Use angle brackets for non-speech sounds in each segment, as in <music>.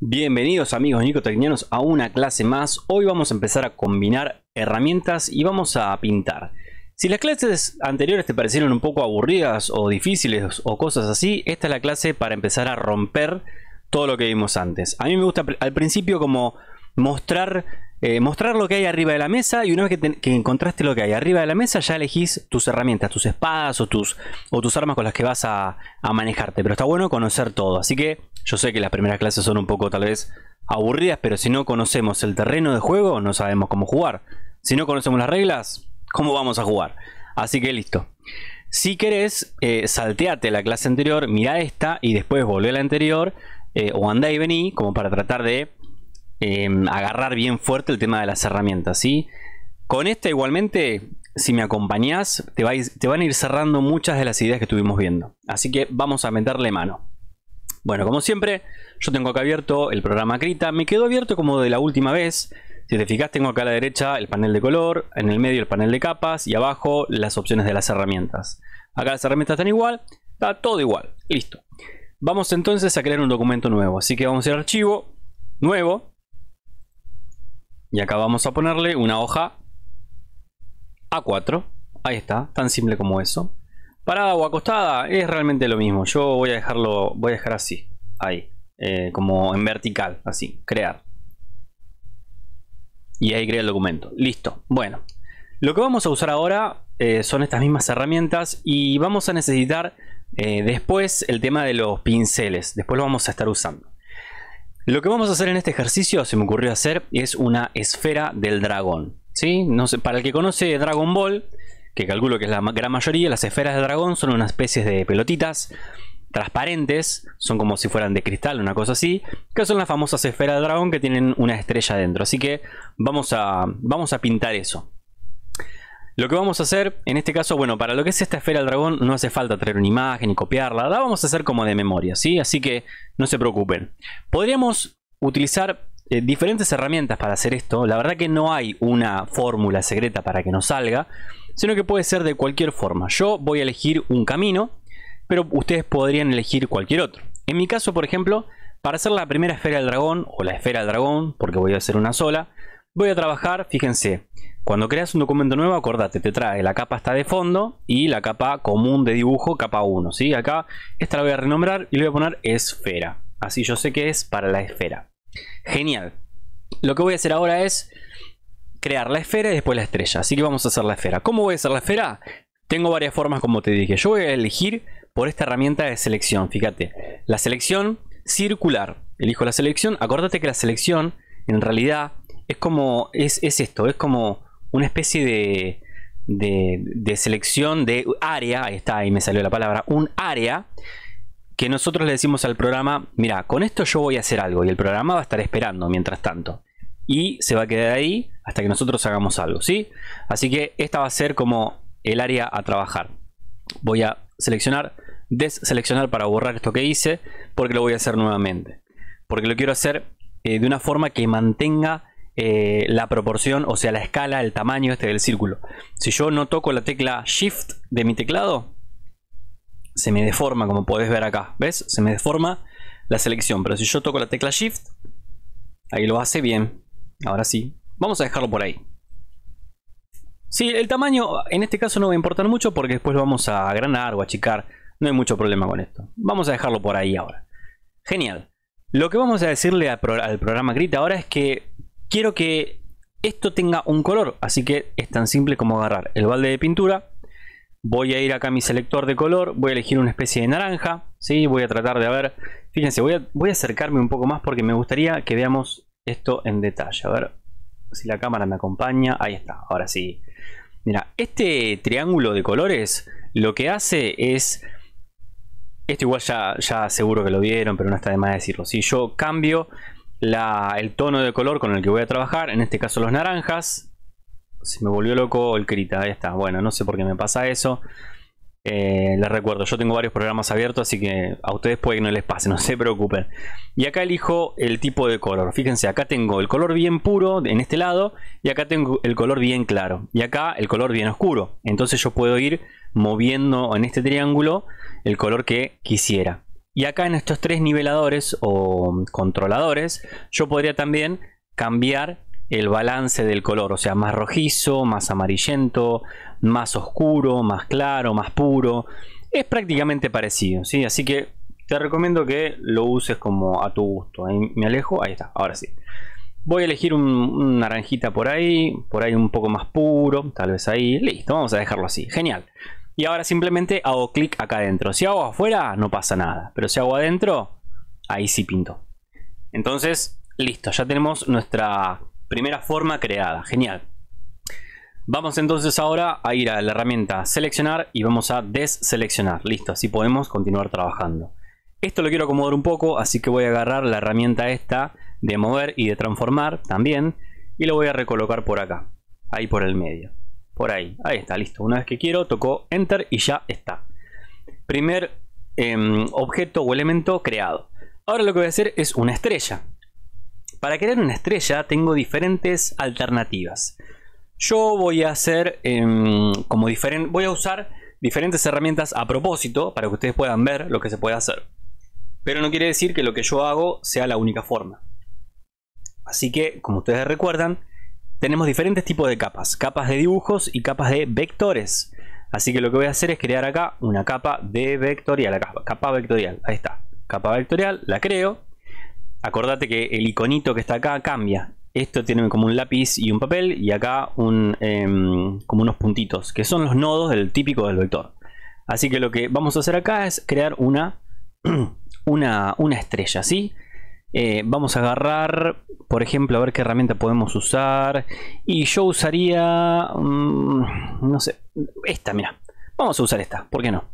Bienvenidos amigos nicotecnianos a una clase más. Hoy vamos a empezar a combinar herramientas y vamos a pintar. Si las clases anteriores te parecieron un poco aburridas o difíciles o cosas así, esta es la clase para empezar a romper todo lo que vimos antes. A mí me gusta al principio como mostrar eh, mostrar lo que hay arriba de la mesa y una vez que, encontraste lo que hay arriba de la mesa ya elegís tus herramientas, tus espadas o tus, o tus armas con las que vas a, manejarte. Pero está bueno conocer todo. Así que yo sé que las primeras clases son un poco tal vez aburridas, pero si no conocemos el terreno de juego no sabemos cómo jugar. Si no conocemos las reglas, ¿cómo vamos a jugar? Así que listo. Si querés, eh, salteate la clase anterior, mira esta y después volvé a la anterior eh, o andá y vení como para tratar de Em, agarrar bien fuerte el tema de las herramientas, ¿sí? Con esta igualmente, si me acompañás, te, van a ir cerrando muchas de las ideas que estuvimos viendo. Así que vamos a meterle mano. Bueno, como siempre, yo tengo acá abierto el programa Krita. Me quedó abierto como de la última vez. Si te fijas, tengo acá a la derecha el panel de color, en el medio el panel de capas y abajo las opciones de las herramientas. Acá las herramientas están igual, está todo igual. Listo. Vamos entonces a crear un documento nuevo. Así que vamos a ir a archivo, nuevo, y acá vamos a ponerle una hoja A4. Ahí está, tan simple como eso. Parada o acostada es realmente lo mismo. Yo voy a dejarlo, voy a dejar así, ahí, eh, como en vertical, así, crear. Y ahí crea el documento. Listo. Bueno, lo que vamos a usar ahora eh, son estas mismas herramientas y vamos a necesitar eh, después el tema de los pinceles. Después lo vamos a estar usando. Lo que vamos a hacer en este ejercicio, se me ocurrió hacer, es una esfera del dragón. ¿sí? No sé, para el que conoce Dragon Ball, que calculo que es la gran mayoría, las esferas de dragón son una especie de pelotitas transparentes, son como si fueran de cristal, una cosa así, que son las famosas esferas de dragón que tienen una estrella dentro. Así que vamos a, vamos a pintar eso. Lo que vamos a hacer, en este caso, bueno, para lo que es esta esfera del dragón no hace falta traer una imagen y copiarla, la vamos a hacer como de memoria, ¿sí? Así que no se preocupen. Podríamos utilizar eh, diferentes herramientas para hacer esto. La verdad que no hay una fórmula secreta para que nos salga, sino que puede ser de cualquier forma. Yo voy a elegir un camino, pero ustedes podrían elegir cualquier otro. En mi caso, por ejemplo, para hacer la primera esfera del dragón, o la esfera del dragón, porque voy a hacer una sola, voy a trabajar, fíjense, cuando creas un documento nuevo, acordate, te trae la capa está de fondo y la capa común de dibujo, capa 1. ¿sí? Acá, esta la voy a renombrar y le voy a poner esfera. Así yo sé que es para la esfera. Genial. Lo que voy a hacer ahora es crear la esfera y después la estrella. Así que vamos a hacer la esfera. ¿Cómo voy a hacer la esfera? Tengo varias formas como te dije. Yo voy a elegir por esta herramienta de selección. Fíjate, la selección circular. Elijo la selección. Acordate que la selección en realidad es como, es, es esto, es como una especie de, de, selección de área, ahí está, ahí me salió la palabra, un área que nosotros le decimos al programa, mira, con esto yo voy a hacer algo y el programa va a estar esperando mientras tanto. Y se va a quedar ahí hasta que nosotros hagamos algo, ¿sí? Así que esta va a ser como el área a trabajar. Voy a seleccionar, deseleccionar para borrar esto que hice, porque lo voy a hacer nuevamente. Porque lo quiero hacer eh, de una forma que mantenga eh, la proporción, o sea, la escala, el tamaño este del círculo. Si yo no toco la tecla Shift de mi teclado, se me deforma, como podés ver acá. ¿Ves? Se me deforma la selección. Pero si yo toco la tecla Shift, ahí lo hace bien. Ahora sí. Vamos a dejarlo por ahí. Sí, el tamaño en este caso no va a importar mucho porque después lo vamos a agranar o achicar. No hay mucho problema con esto. Vamos a dejarlo por ahí ahora. Genial. Lo que vamos a decirle al, programa Grit ahora es que quiero que esto tenga un color, así que es tan simple como agarrar el balde de pintura, voy a ir acá a mi selector de color, voy a elegir una especie de naranja, ¿sí? voy a tratar de ver, fíjense, voy a, voy a acercarme un poco más porque me gustaría que veamos esto en detalle, a ver si la cámara me acompaña, ahí está, ahora sí. Mira, este triángulo de colores lo que hace es esto igual ya, ya seguro que lo vieron, pero no está de más decirlo. Si yo cambio el tono de color con el que voy a trabajar, en este caso los naranjas. Se me volvió loco el Krita, ahí está. Bueno, no sé por qué me pasa eso. Eh, les recuerdo, yo tengo varios programas abiertos, así que a ustedes puede que no les pase, <laughs> no se preocupen. Y acá elijo el tipo de color. Fíjense, acá tengo el color bien puro en este lado y acá tengo el color bien claro. Y acá el color bien oscuro. Entonces yo puedo ir moviendo en este triángulo el color que quisiera. Y acá en estos tres niveladores o controladores, yo podría también cambiar el balance del color, o sea, más rojizo, más amarillento, más oscuro, más claro, más puro. Es prácticamente parecido, ¿sí? Así que te recomiendo que lo uses como a tu gusto. Ahí me alejo, ahí está, ahora sí. Voy a elegir un, naranjita por ahí, por ahí un poco más puro, tal vez ahí. Listo, vamos a dejarlo así. Genial. Y ahora simplemente hago clic acá adentro. Si hago afuera, no pasa nada. Pero si hago adentro, ahí sí pinto. Entonces, listo, ya tenemos nuestra primera forma creada. Genial. Vamos entonces ahora a ir a la herramienta seleccionar y vamos a deseleccionar. Listo, así podemos continuar trabajando. Esto lo quiero acomodar un poco, así que voy a agarrar la herramienta esta de mover y de transformar también y lo voy a recolocar por acá, ahí por el medio. Por ahí, ahí está, listo. Una vez que quiero, toco Enter y ya está. Primer em, objeto o elemento creado. Ahora lo que voy a hacer es una estrella. Para crear una estrella tengo diferentes alternativas. Yo voy a hacer em, como diferente, voy a usar diferentes herramientas a propósito para que ustedes puedan ver lo que se puede hacer. Pero no quiere decir que lo que yo hago sea la única forma. Así que, como ustedes recuerdan, tenemos diferentes tipos de capas. Capas de dibujos y capas de vectores. Así que lo que voy a hacer es crear acá una capa de vectorial. capa, vectorial. Ahí está. Capa vectorial, la creo. Acordate que el iconito que está acá cambia. Esto tiene como un lápiz y un papel y acá un, em, como unos puntitos, que son los nodos del típico del vector. Así que lo que vamos a hacer acá es crear una <clears throat> una, estrella, ¿sí? Eh, vamos a agarrar, por ejemplo, a ver qué herramienta podemos usar. Y yo usaría, mm, no sé, esta, mira. Vamos a usar esta, ¿por qué no?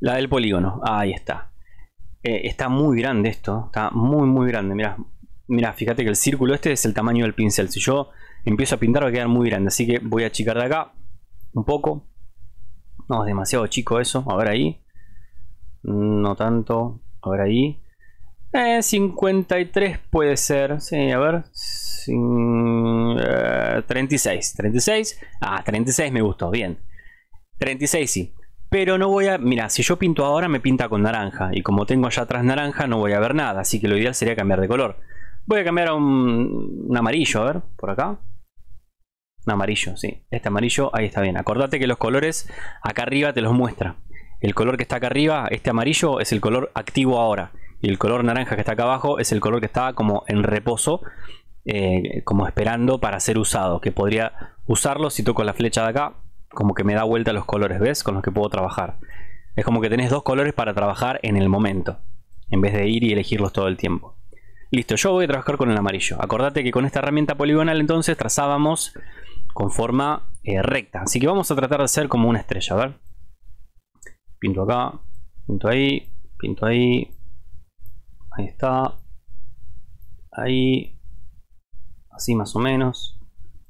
La del polígono, ahí está. Eh, está muy grande esto, está muy muy grande, mira. Mira, fíjate que el círculo este es el tamaño del pincel. Si yo empiezo a pintar va a quedar muy grande, así que voy a achicar de acá un poco. No, es demasiado chico eso, a ver ahí. No tanto, Ahora ahí. 53 puede ser. Sí, a ver. 36. 36. Ah, 36 me gustó. Bien. 36 sí. Pero no voy a... Mira, si yo pinto ahora me pinta con naranja. Y como tengo allá atrás naranja no voy a ver nada. Así que lo ideal sería cambiar de color. Voy a cambiar a un, un amarillo. A ver, por acá. Un amarillo, sí. Este amarillo, ahí está bien. Acordate que los colores acá arriba te los muestra. El color que está acá arriba, este amarillo, es el color activo ahora. Y el color naranja que está acá abajo es el color que está como en reposo, eh, como esperando para ser usado. Que podría usarlo si toco la flecha de acá, como que me da vuelta los colores, ¿ves? Con los que puedo trabajar. Es como que tenés dos colores para trabajar en el momento, en vez de ir y elegirlos todo el tiempo. Listo, yo voy a trabajar con el amarillo. Acordate que con esta herramienta poligonal entonces trazábamos con forma eh, recta. Así que vamos a tratar de hacer como una estrella, a ver pinto acá, pinto ahí, pinto ahí, ahí está, ahí, así más o menos,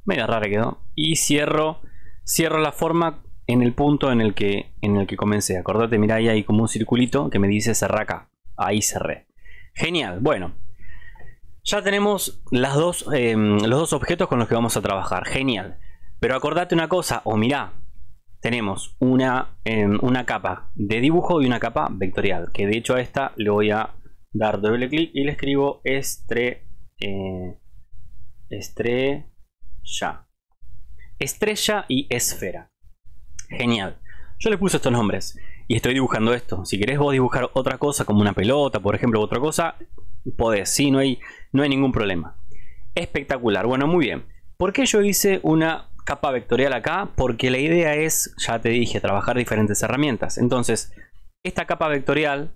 media rara quedó, y cierro, cierro la forma en el punto en el que, en el que comencé, acordate, mira ahí hay como un circulito que me dice cerrar acá, ahí cerré, genial, bueno, ya tenemos las dos, em, los dos objetos con los que vamos a trabajar, genial, pero acordate una cosa, o mirá, tenemos una, em, una capa de dibujo y una capa vectorial. Que de hecho a esta le voy a dar doble clic y le escribo estre, eh, estrella. Estrella y esfera. Genial. Yo le puse estos nombres y estoy dibujando esto. Si querés vos dibujar otra cosa como una pelota, por ejemplo, otra cosa, podés. Sí, no hay, no hay ningún problema. Espectacular. Bueno, muy bien. ¿Por qué yo hice una capa vectorial acá porque la idea es, ya te dije, trabajar diferentes herramientas. Entonces, esta capa vectorial,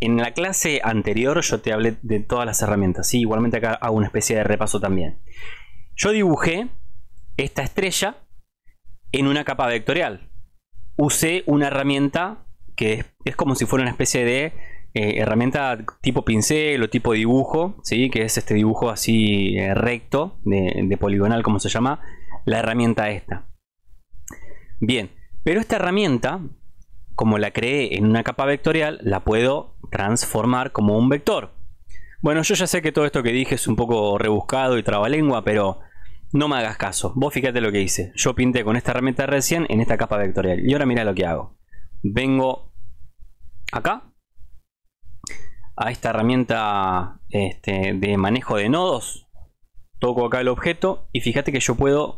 en la clase anterior yo te hablé de todas las herramientas. Igualmente acá hago una especie de repaso también. Yo dibujé esta estrella en una capa vectorial. Usé una herramienta que es como si fuera una especie de eh, herramienta tipo pincel o tipo dibujo, ¿sí? que es este dibujo así eh, recto, de, poligonal como se llama, la herramienta esta. Bien, pero esta herramienta, como la creé en una capa vectorial, la puedo transformar como un vector. Bueno, yo ya sé que todo esto que dije es un poco rebuscado y trabalengua, pero no me hagas caso. Vos fíjate lo que hice. Yo pinté con esta herramienta recién en esta capa vectorial. Y ahora mira lo que hago. Vengo acá a esta herramienta este, de manejo de nodos, toco acá el objeto y fíjate que yo puedo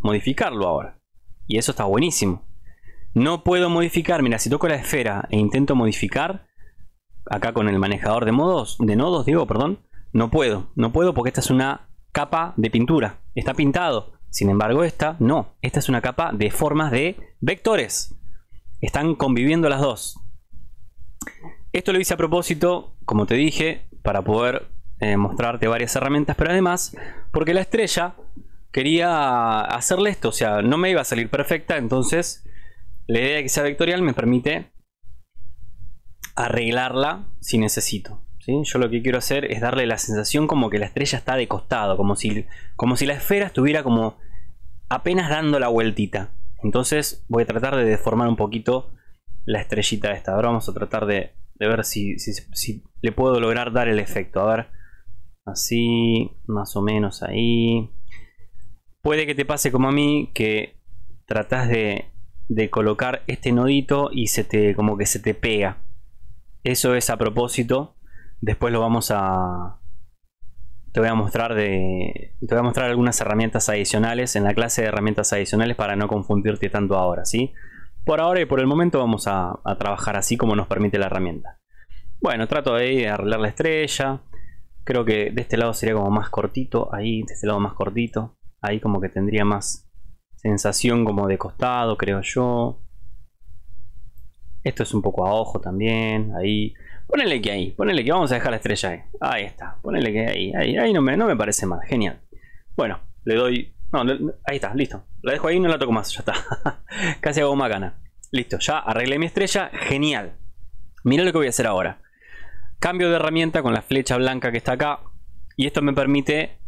modificarlo ahora. Y eso está buenísimo. No puedo modificar, mira, si toco la esfera e intento modificar, acá con el manejador de modos, de nodos, digo, perdón, no puedo, no puedo porque esta es una capa de pintura, está pintado. Sin embargo, esta no, esta es una capa de formas de vectores. Están conviviendo las dos. Esto lo hice a propósito, como te dije, para poder eh, mostrarte varias herramientas, pero además porque la estrella quería hacerle esto, o sea, no me iba a salir perfecta, entonces la idea de que sea vectorial me permite arreglarla si necesito. Yo lo que quiero hacer es darle la sensación como que la estrella está de costado, como si, como si la esfera estuviera como apenas dando la vueltita. Entonces voy a tratar de deformar un poquito la estrellita esta. Ahora vamos a tratar de, ver si, si, le puedo lograr dar el efecto. A ver, así, más o menos ahí. Puede que te pase como a mí que tratas de de colocar este nodito y se te como que se te pega. Eso es a propósito. Después lo vamos a te voy a mostrar de te voy a mostrar algunas herramientas adicionales en la clase de herramientas adicionales para no confundirte tanto ahora ¿sí? por ahora y por el momento vamos a, trabajar así como nos permite la herramienta. Bueno trato de arreglar la estrella. Creo que de este lado sería como más cortito ahí de este lado más cortito. Ahí como que tendría más sensación como de costado, creo yo. Esto es un poco a ojo también, ahí. Ponele que ahí, ponele que vamos a dejar la estrella ahí. Ahí está, ponele que ahí, ahí, ahí no me, no me parece mal, genial. Bueno, le doy... No, ahí está, listo. La dejo ahí no la toco más, ya está. <laughs> Casi hago macana. Listo, ya arreglé mi estrella, genial. Mira lo que voy a hacer ahora. Cambio de herramienta con la flecha blanca que está acá. Y esto me permite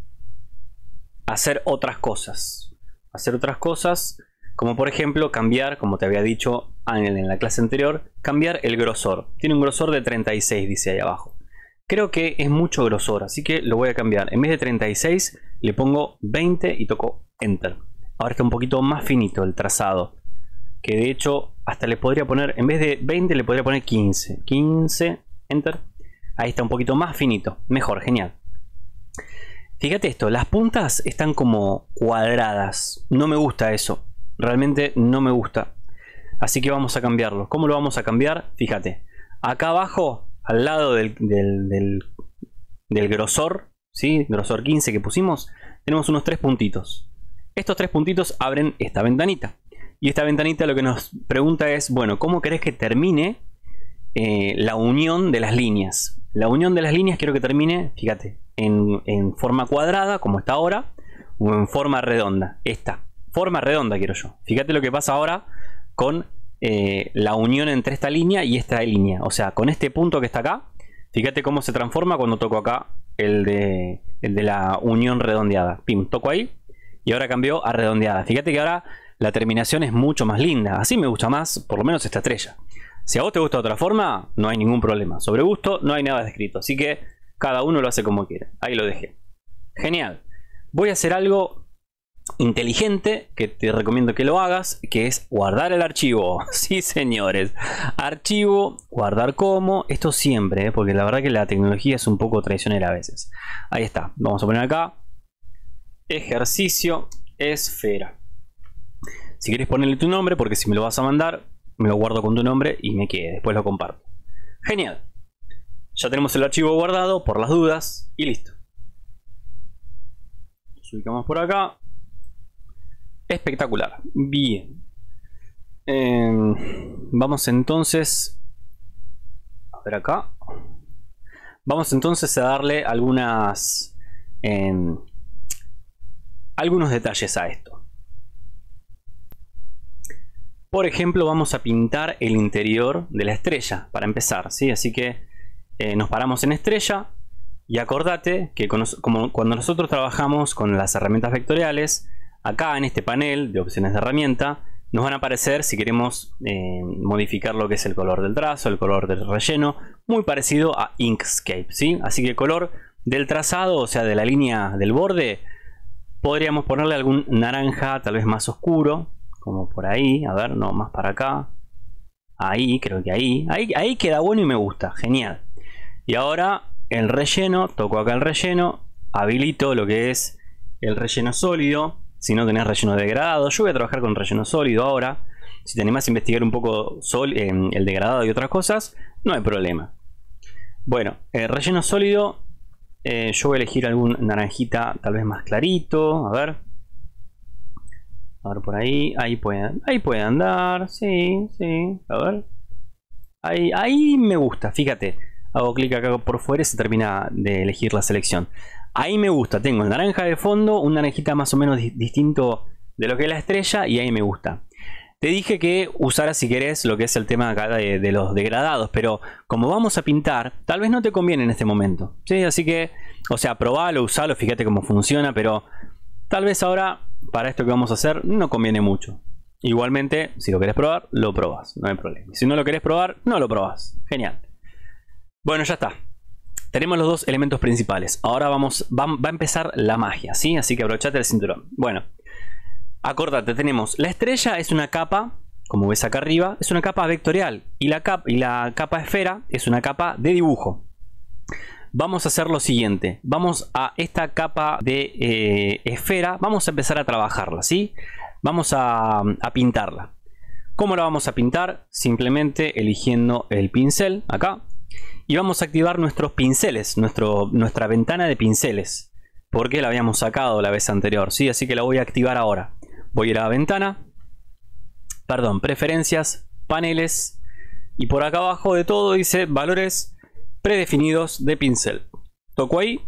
hacer otras cosas hacer otras cosas, como por ejemplo cambiar, como te había dicho en la clase anterior, cambiar el grosor. Tiene un grosor de 36, dice ahí abajo. Creo que es mucho grosor, así que lo voy a cambiar. En vez de 36, le pongo 20 y toco Enter. Ahora está un poquito más finito el trazado. Que de hecho, hasta le podría poner, en vez de 20, le podría poner 15. 15, Enter. Ahí está un poquito más finito. Mejor, genial. Fíjate esto, las puntas están como cuadradas. No me gusta eso. Realmente no me gusta. Así que vamos a cambiarlo. ¿Cómo lo vamos a cambiar? Fíjate. Acá abajo, al lado del, del, grosor, ¿sí? grosor 15 que pusimos, tenemos unos tres puntitos. Estos tres puntitos abren esta ventanita. Y esta ventanita lo que nos pregunta es, bueno, ¿cómo querés que termine eh, la unión de las líneas? La unión de las líneas quiero que termine, fíjate, en, forma cuadrada, como está ahora, o en forma redonda. Esta, forma redonda quiero yo. Fíjate lo que pasa ahora con eh, la unión entre esta línea y esta línea. O sea, con este punto que está acá, fíjate cómo se transforma cuando toco acá el de, el de la unión redondeada. Pim, toco ahí y ahora cambió a redondeada. Fíjate que ahora la terminación es mucho más linda. Así me gusta más, por lo menos esta estrella. Si a vos te gusta de otra forma, no hay ningún problema. Sobre gusto, no hay nada escrito. Así que cada uno lo hace como quiere. Ahí lo dejé. Genial. Voy a hacer algo inteligente que te recomiendo que lo hagas, que es guardar el archivo. <laughs> Sí, señores. Archivo, guardar como. Esto siempre, ¿eh? porque la verdad que la tecnología es un poco traicionera a veces. Ahí está. Vamos a poner acá. Ejercicio esfera. Si quieres ponerle tu nombre, porque si me lo vas a mandar, me lo guardo con tu nombre y me quede. Después lo comparto. Genial. Ya tenemos el archivo guardado por las dudas y listo. Nos ubicamos por acá. Espectacular. Bien. Em, vamos entonces a ver acá. Vamos entonces a darle algunas em, algunos detalles a esto. Por ejemplo, vamos a pintar el interior de la estrella para empezar, ¿sí? Así que eh, nos paramos en estrella y acordate que como cuando nosotros trabajamos con las herramientas vectoriales, acá en este panel de opciones de herramienta, nos van a aparecer si queremos eh, modificar lo que es el color del trazo, el color del relleno, muy parecido a Inkscape, ¿sí? Así que el color del trazado, o sea, de la línea del borde, podríamos ponerle algún naranja tal vez más oscuro, como por ahí, a ver, no, más para acá, ahí, creo que ahí, ahí, ahí queda bueno y me gusta, genial. Y ahora el relleno, toco acá el relleno, habilito lo que es el relleno sólido. Si no tenés relleno degradado, yo voy a trabajar con relleno sólido ahora. Si te animás a investigar un poco sol, el degradado y otras cosas, no hay problema. Bueno, el relleno sólido, eh, yo voy a elegir algún naranjita tal vez más clarito. A ver. A ver por ahí. Ahí puede, ahí puede andar. Sí, sí. A ver. Ahí, ahí me gusta, fíjate. Hago clic acá por fuera y se termina de elegir la selección. Ahí me gusta. Tengo el naranja de fondo, un naranjita más o menos distinto de lo que es la estrella y ahí me gusta. Te dije que usara si querés lo que es el tema acá de, los degradados, pero como vamos a pintar, tal vez no te conviene en este momento. ¿sí? Así que, o sea, probalo, usalo, fíjate cómo funciona, pero tal vez ahora, para esto que vamos a hacer, no conviene mucho. Igualmente, si lo querés probar, lo probas, no hay problema. Si no lo querés probar, no lo probas. Genial. Bueno, ya está. Tenemos los dos elementos principales. Ahora vamos, va, a empezar la magia, ¿sí? Así que abrochate el cinturón. Bueno, Acordate, tenemos la estrella es una capa, como ves acá arriba, es una capa vectorial y la capa esfera es una capa de dibujo. Vamos a hacer lo siguiente, vamos a esta capa de eh, esfera, vamos a empezar a trabajarla, ¿sí? Vamos a, pintarla. ¿Cómo la vamos a pintar? Simplemente eligiendo el pincel acá y vamos a activar nuestros pinceles, nuestra ventana de pinceles porque la habíamos sacado la vez anterior, ¿sí? Así que la voy a activar ahora. Voy a ir a la ventana. Perdón, preferencias, paneles. Y por acá abajo de todo dice valores predefinidos de pincel. Toco ahí.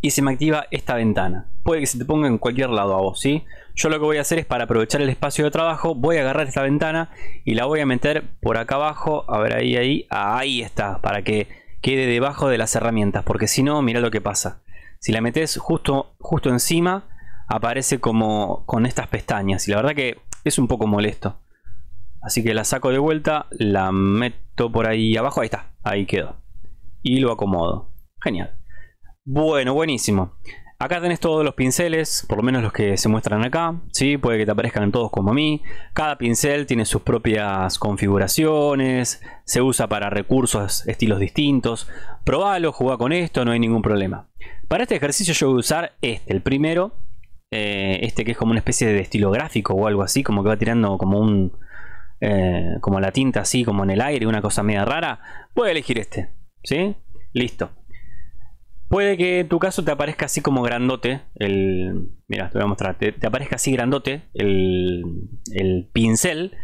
Y se me activa esta ventana. Puede que se te ponga en cualquier lado a vos, ¿sí? Yo lo que voy a hacer es para aprovechar el espacio de trabajo. Voy a agarrar esta ventana y la voy a meter por acá abajo. A ver, ahí, ahí. Ahí está. Para que quede debajo de las herramientas. Porque si no, mira lo que pasa. Si la metes justo, justo encima aparece como con estas pestañas y la verdad que es un poco molesto. Así que la saco de vuelta, la meto por ahí abajo, ahí está, ahí quedó. Y lo acomodo. Genial. Bueno, buenísimo. Acá tenés todos los pinceles, por lo menos los que se muestran acá. ¿sí? Puede que te aparezcan todos como a mí. Cada pincel tiene sus propias configuraciones. Se usa para recursos, estilos distintos. Probalo, juega con esto, no hay ningún problema. Para este ejercicio yo voy a usar este, el primero, eh, este que es como una especie de estilo gráfico o algo así, como que va tirando como un... Eh, como la tinta así, como en el aire, una cosa media rara, a elegir este, ¿sí? Listo. Puede que en tu caso te aparezca así como grandote el... Mira, te voy a mostrar, te, aparezca así grandote el, el pincel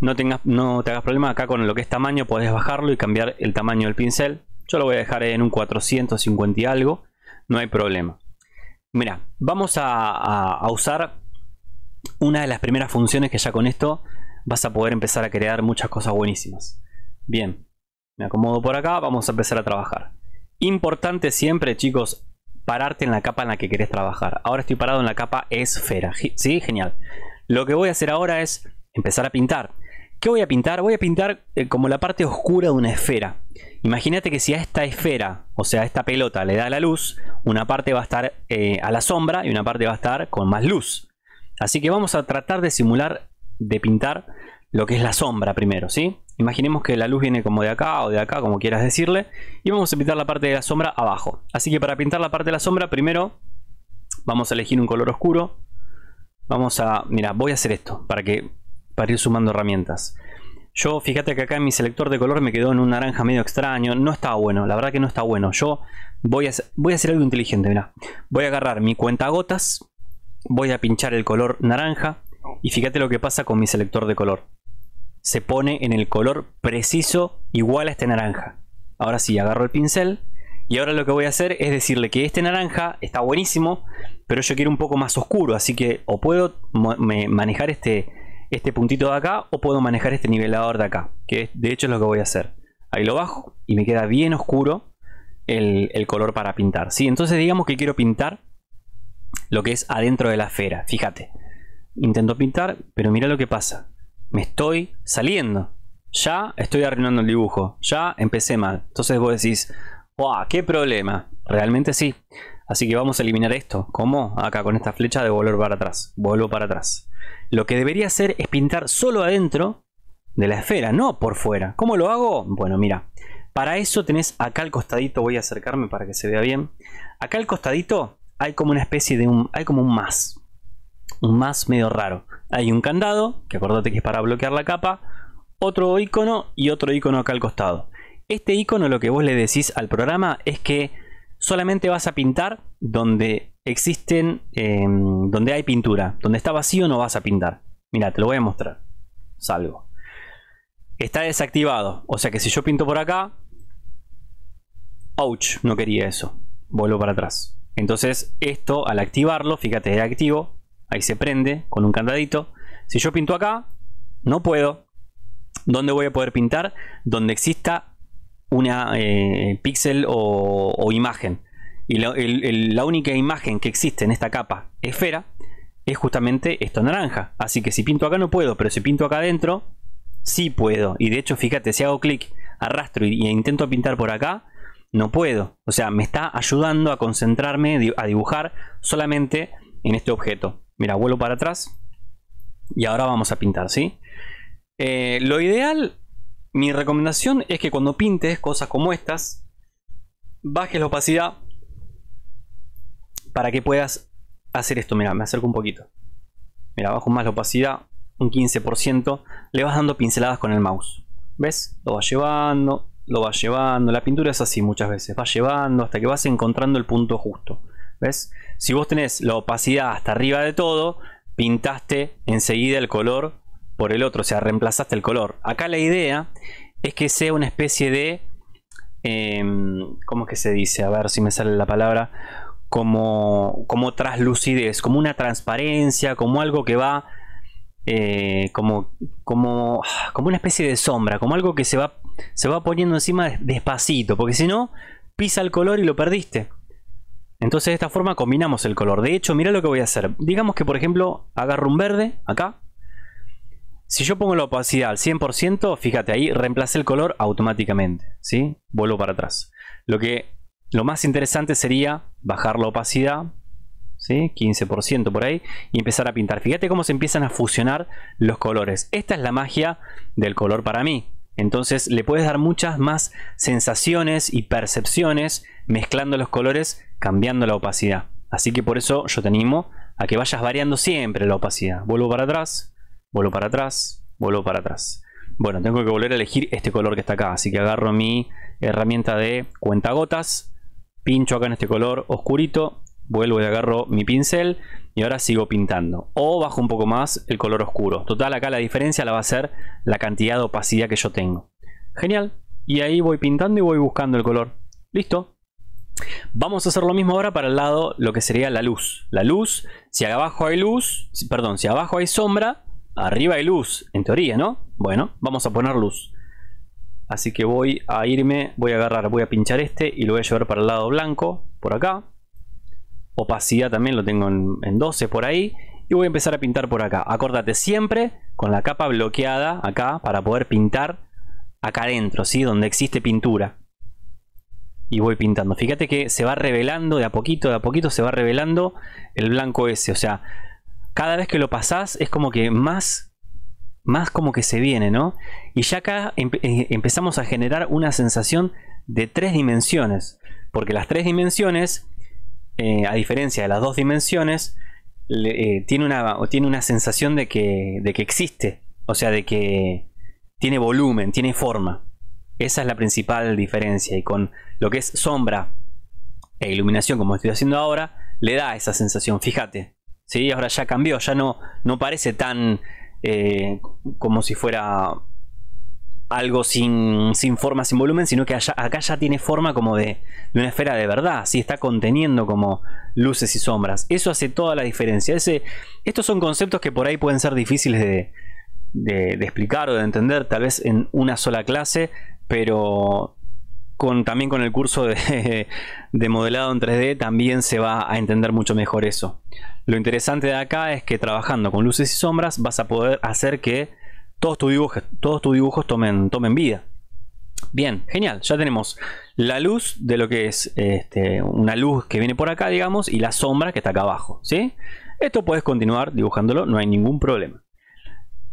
no, tengas, no te hagas problema acá con lo que es tamaño, puedes bajarlo y cambiar el tamaño del pincel. Yo lo voy a dejar en un 450 y algo, no hay problema. Mira, vamos a, usar una de las primeras funciones que ya con esto vas a poder empezar a crear muchas cosas buenísimas. Bien, me acomodo por acá, vamos a empezar a trabajar. Importante siempre, chicos, pararte en la capa en la que querés trabajar. Ahora estoy parado en la capa esfera, ¿sí? Genial. Lo que voy a hacer ahora es empezar a pintar. ¿Qué voy a pintar? Voy a pintar eh, como la parte oscura de una esfera. Imagínate que si a esta esfera, o sea, a esta pelota le da la luz, una parte va a estar eh, a la sombra y una parte va a estar con más luz. Así que vamos a tratar de simular, de pintar lo que es la sombra primero, ¿sí? Imaginemos que la luz viene como de acá o de acá, como quieras decirle, y vamos a pintar la parte de la sombra abajo. Así que para pintar la parte de la sombra, primero vamos a elegir un color oscuro. Vamos a, mira, voy a hacer esto para que para ir sumando herramientas. Yo, fíjate que acá en mi selector de color me quedó en un naranja medio extraño. No está bueno, la verdad que no está bueno. Yo voy a, voy a hacer algo inteligente, mira. Voy a agarrar mi cuenta gotas, voy a pinchar el color naranja y fíjate lo que pasa con mi selector de color. Se pone en el color preciso igual a este naranja. Ahora sí, agarro el pincel y ahora lo que voy a hacer es decirle que este naranja está buenísimo, pero yo quiero un poco más oscuro, así que o puedo manejar este este puntito de acá o puedo manejar este nivelador de acá, que de hecho es lo que voy a hacer. Ahí lo bajo y me queda bien oscuro el, color para pintar. ¿sí? Entonces digamos que quiero pintar lo que es adentro de la esfera. Fíjate, intento pintar, pero mira lo que pasa. Me estoy saliendo. Ya estoy arruinando el dibujo. Ya empecé mal. Entonces vos decís, ¡Wow! ¡Qué problema! Realmente sí. Así que vamos a eliminar esto. ¿Cómo? Acá con esta flecha de volver para atrás. Vuelvo para atrás. Lo que debería hacer es pintar solo adentro de la esfera, no por fuera. ¿Cómo lo hago? Bueno, mira, para eso tenés acá al costadito, voy a acercarme para que se vea bien. Acá al costadito hay como una especie de un, hay como un más, más medio raro. Hay un candado, que acordate que es para bloquear la capa, otro icono y otro icono acá al costado. Este icono lo que vos le decís al programa es que solamente vas a pintar donde existen, em, donde hay pintura. Donde está vacío no vas a pintar. Mira, te lo voy a mostrar. Salgo. Está desactivado. O sea que si yo pinto por acá, Ouch, no quería eso. Vuelvo para atrás. Entonces esto al activarlo, fíjate, activo. Ahí se prende con un candadito. Si yo pinto acá, no puedo. ¿Dónde voy a poder pintar? Donde exista una eh, píxel o, imagen. Y la única imagen que existe en esta capa esfera es justamente esto naranja. Así que si pinto acá no puedo, pero si pinto acá adentro, sí puedo. Y de hecho, fíjate, si hago clic, arrastro y intento pintar por acá, no puedo. O sea, me está ayudando a concentrarme, a dibujar solamente en este objeto. Mira, vuelvo para atrás y ahora vamos a pintar, ¿sí? Eh, lo ideal, mi recomendación es que cuando pintes cosas como estas, bajes la opacidad para que puedas hacer esto. Mira, me acerco un poquito. Mira, bajo más la opacidad, un 15%. Le vas dando pinceladas con el mouse. ¿Ves? Lo vas llevando, lo va llevando. La pintura es así muchas veces, va llevando hasta que vas encontrando el punto justo. ¿Ves? Si vos tenés la opacidad hasta arriba de todo, pintaste enseguida el color por el otro, o sea, reemplazaste el color. Acá la idea es que sea una especie de... Em, ¿Cómo es que se dice? A ver si me sale la palabra. Como, como traslucidez, como una transparencia, como algo que va eh, como, como, como una especie de sombra, como algo que se va, se va poniendo encima despacito, porque si no, pisa el color y lo perdiste. Entonces de esta forma combinamos el color. De hecho, mira lo que voy a hacer. Digamos que por ejemplo agarro un verde acá. Si yo pongo la opacidad al 100%, fíjate ahí, reemplacé el color automáticamente. ¿sí? Vuelvo para atrás. Lo, que, lo más interesante sería bajar la opacidad 15% por ahí, y empezar a pintar. Fíjate cómo se empiezan a fusionar los colores. Esta es la magia del color para mí. Entonces le puedes dar muchas más sensaciones y percepciones mezclando los colores, cambiando la opacidad. Así que por eso yo te animo a que vayas variando siempre la opacidad. Vuelvo para atrás, vuelvo para atrás, vuelvo para atrás. Bueno, tengo que volver a elegir este color que está acá. Así que agarro mi herramienta de cuentagotas, pincho acá en este color oscurito vuelvo y agarro mi pincel y ahora sigo pintando. O bajo un poco más el color oscuro. Total acá la diferencia la va a ser la cantidad de opacidad que yo tengo. Genial. Y ahí voy pintando y voy buscando el color. Listo. Vamos a hacer lo mismo ahora para el lado lo que sería la luz. La luz si abajo hay luz perdón si abajo hay sombra arriba hay luz en teoría no bueno vamos a poner luz. Así que voy a irme voy a agarrar voy a pinchar este y lo voy a llevar para el lado blanco por acá opacidad también lo tengo en, 12 por ahí y voy a empezar a pintar por acá. Acordate siempre con la capa bloqueada acá para poder pintar acá adentro ¿sí? donde existe pintura. Y voy pintando. Fíjate que se va revelando de a poquito de a poquito se va revelando el blanco ese. O sea cada vez que lo pasás es como que más más como que se viene no y ya acá eh, empezamos a generar una sensación de tres dimensiones. Porque las tres dimensiones eh, a diferencia de las dos dimensiones, eh, tiene, una, tiene una sensación de que, de que existe. O sea, de que tiene volumen, tiene forma. Esa es la principal diferencia. Y con lo que es sombra e iluminación, como estoy haciendo ahora, le da esa sensación. Fíjate. ¿sí? Ahora ya cambió, ya no, no parece tan eh, como si fuera algo sin, forma, sin volumen, sino que acá ya tiene forma como de, una esfera de verdad, ¿sí? está conteniendo como luces y sombras. Eso hace toda la diferencia. Estos son conceptos que por ahí pueden ser difíciles de, de, explicar o de entender, tal vez en una sola clase, pero con, también con el curso de, <laughs> de, modelado en 3D también se va a entender mucho mejor eso. Lo interesante de acá es que trabajando con luces y sombras vas a poder hacer que todos tus dibujos, tomen, vida. Bien, genial. Ya tenemos la luz de lo que es este, una luz que viene por acá, digamos, y la sombra que está acá abajo. ¿sí? Esto puedes continuar dibujándolo, no hay ningún problema.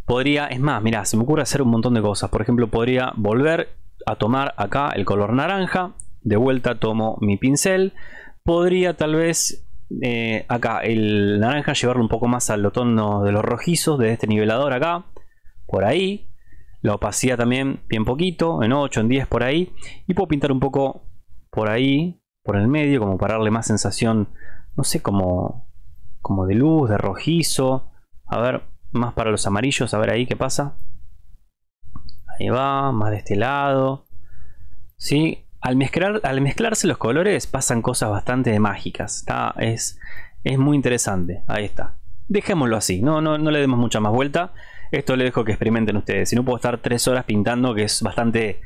podría, es más, mira, se me ocurre hacer un montón de cosas. Por ejemplo, podría volver a tomar acá el color naranja. De vuelta tomo mi pincel. Podría tal vez eh, acá el naranja llevarlo un poco más al tono de los rojizos de este nivelador acá. Por ahí. La opacidad también bien poquito, en 8, en 10 por ahí. Y puedo pintar un poco por ahí, por el medio, como para darle más sensación, no sé, como, de luz, de rojizo. A ver, más para los amarillos, a ver ahí qué pasa. Ahí va, más de este lado. ¿Sí? Al, mezclar, al mezclarse los colores pasan cosas bastante mágicas. Está, es, es muy interesante. Ahí está. Dejémoslo así, no, no, no le demos mucha más vuelta. Esto le dejo que experimenten ustedes. Si no puedo estar tres horas pintando, que es bastante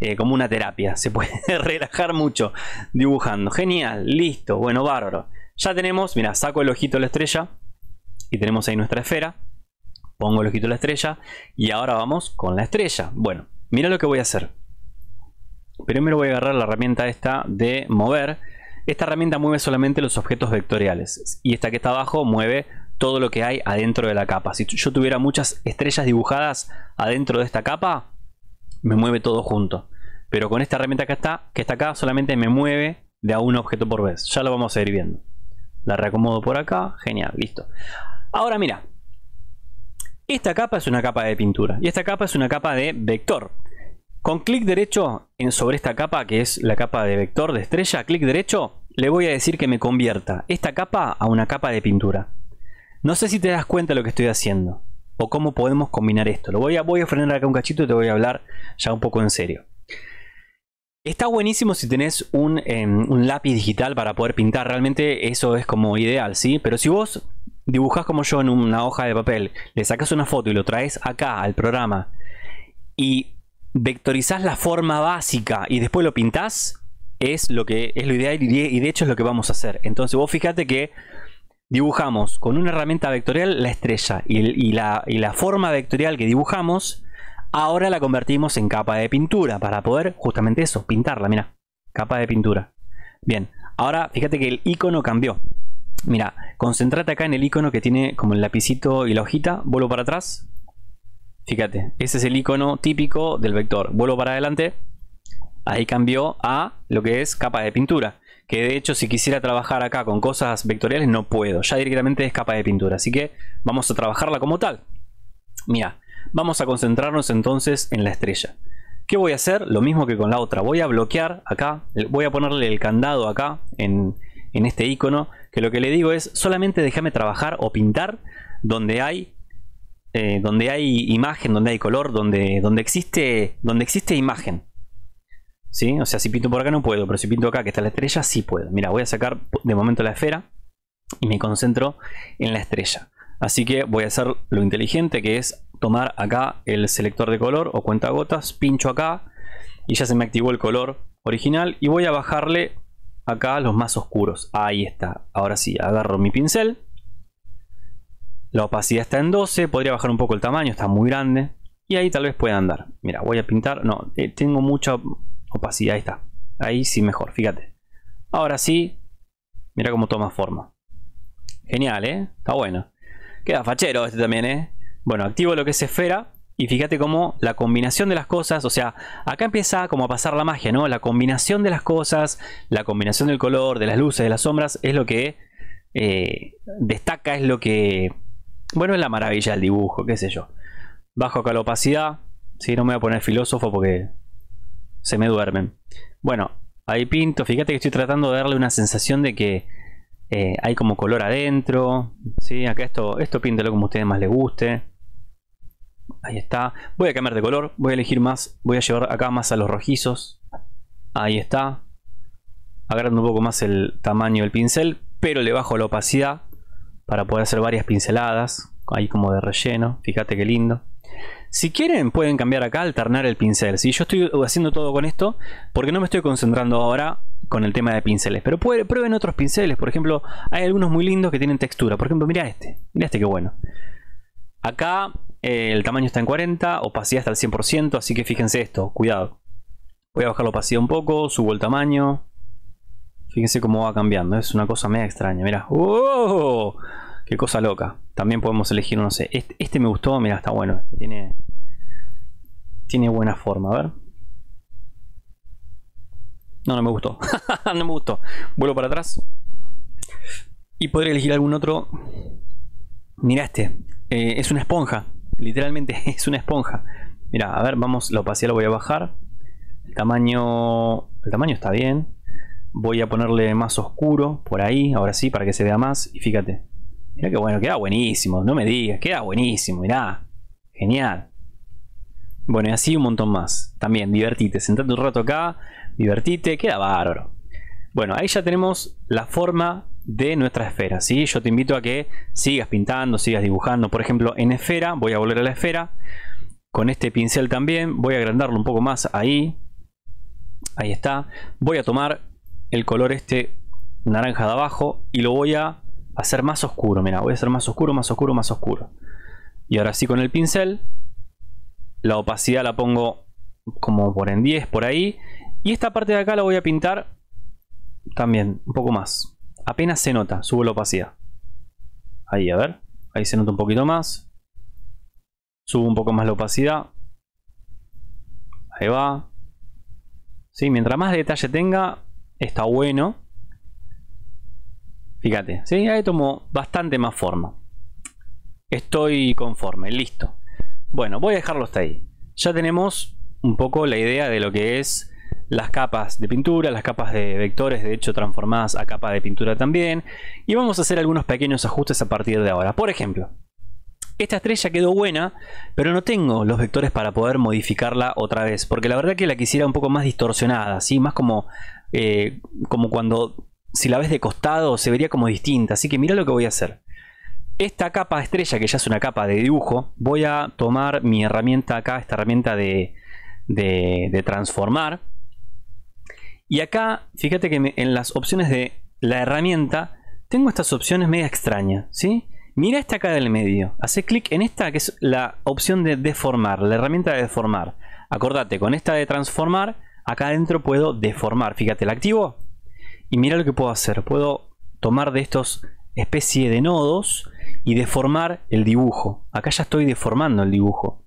eh, como una terapia. Se puede <laughs> relajar mucho dibujando. Genial, listo, bueno, bárbaro. Ya tenemos, mira, saco el ojito de la estrella y tenemos ahí nuestra esfera pongo el ojito de la estrella y ahora vamos con la estrella. Bueno, mira lo que voy a hacer. Primero voy a agarrar la herramienta esta de mover. Esta herramienta mueve solamente los objetos vectoriales y esta que está abajo mueve todo lo que hay adentro de la capa. Si yo tuviera muchas estrellas dibujadas adentro de esta capa, me mueve todo junto. Pero con esta herramienta que está, que está acá solamente me mueve de a un objeto por vez. Ya lo vamos a ir viendo. La reacomodo por acá. Genial, listo. Ahora mira, esta capa es una capa de pintura y esta capa es una capa de vector. Con clic derecho en sobre esta capa que es la capa de vector de estrella, clic derecho, le voy a decir que me convierta esta capa a una capa de pintura. No sé si te das cuenta de lo que estoy haciendo o cómo podemos combinar esto. Lo voy a, a frenar acá un cachito y te voy a hablar ya un poco en serio. Está buenísimo si tenés un, em, un, lápiz digital para poder pintar. Realmente eso es como ideal, ¿sí? Pero si vos dibujas como yo en una hoja de papel, le sacas una foto y lo traes acá al programa y vectorizás la forma básica y después lo pintás, es lo que es lo ideal y de hecho es lo que vamos a hacer. Entonces vos fíjate que dibujamos con una herramienta vectorial la estrella y, la, forma vectorial que dibujamos, ahora la convertimos en capa de pintura para poder justamente eso, pintarla, mira, capa de pintura. Bien, ahora fíjate que el icono cambió. Mira, concentrate acá en el icono que tiene como el lapicito y la hojita. Vuelvo para atrás. Fíjate, ese es el icono típico del vector. Vuelvo para adelante. Ahí cambió a lo que es capa de pintura. Que de hecho si quisiera trabajar acá con cosas vectoriales no puedo. Ya directamente es capa de pintura. Así que vamos a trabajarla como tal. Mira, vamos a concentrarnos entonces en la estrella. ¿Qué voy a hacer? Lo mismo que con la otra. Voy a bloquear acá. Voy a ponerle el candado acá en, en este icono, que lo que le digo es solamente déjame trabajar o pintar donde hay eh, donde hay imagen, donde hay color, donde, donde, existe, donde existe imagen. O sea, si pinto por acá no puedo, pero si pinto acá que está la estrella, sí puedo. Mira, voy a sacar de momento la esfera y me concentro en la estrella. Así que voy a hacer lo inteligente que es tomar acá el selector de color o cuenta gotas, pincho acá y ya se me activó el color original y voy a bajarle acá los más oscuros. Ahí está. Ahora sí, agarro mi pincel. La opacidad está en 12. Podría bajar un poco el tamaño, está muy grande. Y ahí tal vez pueda andar. Mira, voy a pintar. No, eh, tengo mucha opacidad. Ahí está. Ahí sí mejor, fíjate. Ahora sí, mira cómo toma forma. Genial, ¿eh? Está bueno. Queda fachero este también, ¿eh? Bueno, activo lo que es esfera y fíjate cómo la combinación de las cosas, o sea, acá empieza como a pasar la magia, ¿no? La combinación de las cosas, la combinación del color, de las luces, de las sombras, es lo que eh, destaca, es lo que... Bueno, es la maravilla del dibujo, qué sé yo. Bajo acá la opacidad, si no me voy a poner filósofo porque se me duermen. Bueno, ahí pinto, fíjate que estoy tratando de darle una sensación de que eh, hay como color adentro. ¿sí? Acá esto, esto píntelo como a ustedes más les guste. Ahí está. Voy a cambiar de color. Voy a elegir más. Voy a llevar acá más a los rojizos. Ahí está. Agrando un poco más el tamaño del pincel. Pero le bajo la opacidad. Para poder hacer varias pinceladas. Ahí como de relleno. Fíjate qué lindo. Si quieren pueden cambiar acá, alternar el pincel. Si yo estoy haciendo todo con esto, porque no me estoy concentrando ahora con el tema de pinceles. Pero prueben otros pinceles. Por ejemplo, hay algunos muy lindos que tienen textura. Por ejemplo, mira este. Mira este qué bueno. Acá eh, el tamaño está en 40, opacidad está al 100%, así que fíjense esto, cuidado. Voy a bajar la opacidad un poco, subo el tamaño. Fíjense cómo va cambiando, es una cosa media extraña, mira. ¡Oh! Qué cosa loca. También podemos elegir, no sé. Este, este me gustó, mira, está bueno. Tiene, tiene buena forma, a ver. No, no me gustó. <laughs> no me gustó. Vuelvo para atrás. Y podría elegir algún otro. Mira este. Eh, es una esponja. Literalmente <laughs> es una esponja. Mira, a ver, vamos. La opacidad lo voy a bajar. El tamaño. El tamaño está bien. Voy a ponerle más oscuro por ahí. Ahora sí, para que se vea más. Y fíjate. Mira que bueno, queda buenísimo. No me digas, queda buenísimo. Mirá. Genial. Bueno, y así un montón más. También, divertite. Sentate un rato acá divertite, queda bárbaro. Bueno, ahí ya tenemos la forma de nuestra esfera, ¿sí? Yo te invito a que sigas pintando, sigas dibujando. Por ejemplo, en esfera, voy a volver a la esfera. Con este pincel también, voy a agrandarlo un poco más ahí. Ahí está. Voy a tomar el color este naranja de abajo y lo voy a hacer más oscuro. Mira, voy a hacer más oscuro, más oscuro, más oscuro. Y ahora sí con el pincel, la opacidad la pongo como por en 10 por ahí y esta parte de acá la voy a pintar también un poco más. Apenas se nota, subo la opacidad. Ahí, a ver. Ahí se nota un poquito más. Subo un poco más la opacidad. Ahí va. Sí, mientras más detalle tenga, está bueno. Fíjate, ahí tomo bastante más forma. Estoy conforme, listo. Bueno, voy a dejarlo hasta ahí. Ya tenemos un poco la idea de lo que es las capas de pintura, las capas de vectores de hecho transformadas a capa de pintura también y vamos a hacer algunos pequeños ajustes a partir de ahora. Por ejemplo, esta estrella quedó buena, pero no tengo los vectores para poder modificarla otra vez, porque la verdad que la quisiera un poco más distorsionada, ¿sí? más como, eh, como cuando si la ves de costado se vería como distinta, así que mira lo que voy a hacer. Esta capa estrella, que ya es una capa de dibujo, voy a tomar mi herramienta acá, esta herramienta de, de transformar, y acá, fíjate que en las opciones de la herramienta, tengo estas opciones media extrañas, ¿sí? Mira esta acá del medio. Hace clic en esta que es la opción de deformar, la herramienta de deformar. Acordate, con esta de transformar, acá adentro puedo deformar. Fíjate, la activo. Y mira lo que puedo hacer. Puedo tomar de estos especie de nodos y deformar el dibujo. Acá ya estoy deformando el dibujo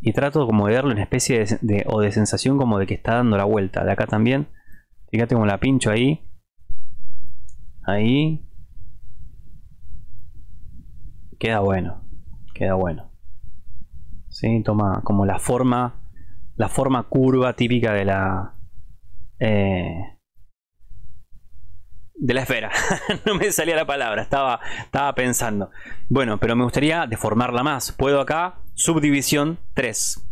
y trato como de darle una especie de, o de sensación como de que está dando la vuelta. De acá también, fíjate como la pincho ahí. Ahí. Queda bueno, queda bueno. ¿Sí? Toma como la forma, la forma curva típica de la... Eh, de la esfera. <laughs> no me salía la palabra, estaba, estaba pensando. Bueno, pero me gustaría deformarla más. Puedo acá, subdivisión 3.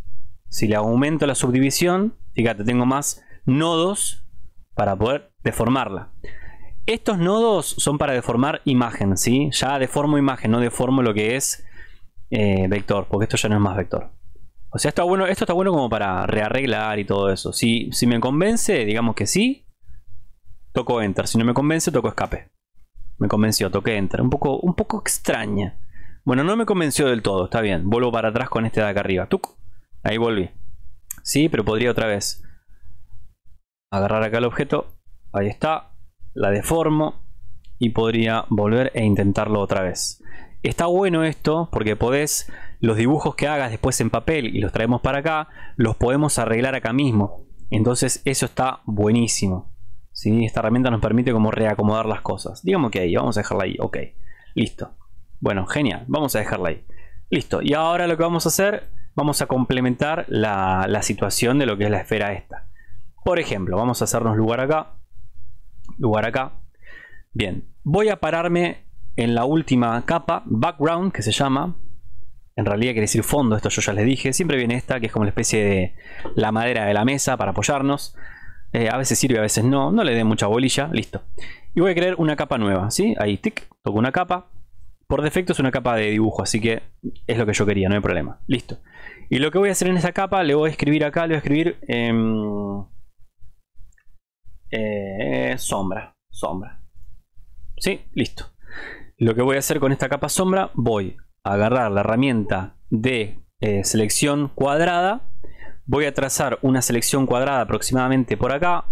Si le aumento la subdivisión, fíjate, tengo más nodos para poder deformarla. Estos nodos son para deformar imagen, ¿sí? Ya deformo imagen, no deformo lo que es eh, vector, porque esto ya no es más vector. O sea, esto, bueno, esto está bueno como para rearreglar y todo eso. Si, si me convence, digamos que sí, toco enter. Si no me convence, toco escape. Me convenció, toqué enter. Un poco, un poco extraña. Bueno, no me convenció del todo, está bien. Vuelvo para atrás con este de acá arriba. Ahí volví. Sí, pero podría otra vez. Agarrar acá el objeto. Ahí está. La deformo. Y podría volver e intentarlo otra vez. Está bueno esto porque podés, los dibujos que hagas después en papel y los traemos para acá, los podemos arreglar acá mismo. Entonces eso está buenísimo. Esta herramienta nos permite como reacomodar las cosas. Digamos que ahí, vamos a dejarla ahí, ok. Listo. Bueno, genial, vamos a dejarla ahí. Listo, y ahora lo que vamos a hacer, vamos a complementar la, la situación de lo que es la esfera esta. Por ejemplo, vamos a hacernos lugar acá, lugar acá. Bien, voy a pararme en la última capa, background, que se llama. En realidad quiere decir fondo, esto yo ya les dije. Siempre viene esta, que es como la especie de la madera de la mesa para apoyarnos. Eh, a veces sirve, a veces no. No le dé mucha bolilla. Listo. Y voy a crear una capa nueva. ¿sí? Ahí, tic. Toco una capa. Por defecto es una capa de dibujo, así que es lo que yo quería, no hay problema. Listo. Y lo que voy a hacer en esta capa, le voy a escribir acá, le voy a escribir em, eh, sombra. Sombra. ¿Sí? Listo. Lo que voy a hacer con esta capa sombra, voy a agarrar la herramienta de eh, selección cuadrada Voy a trazar una selección cuadrada aproximadamente por acá.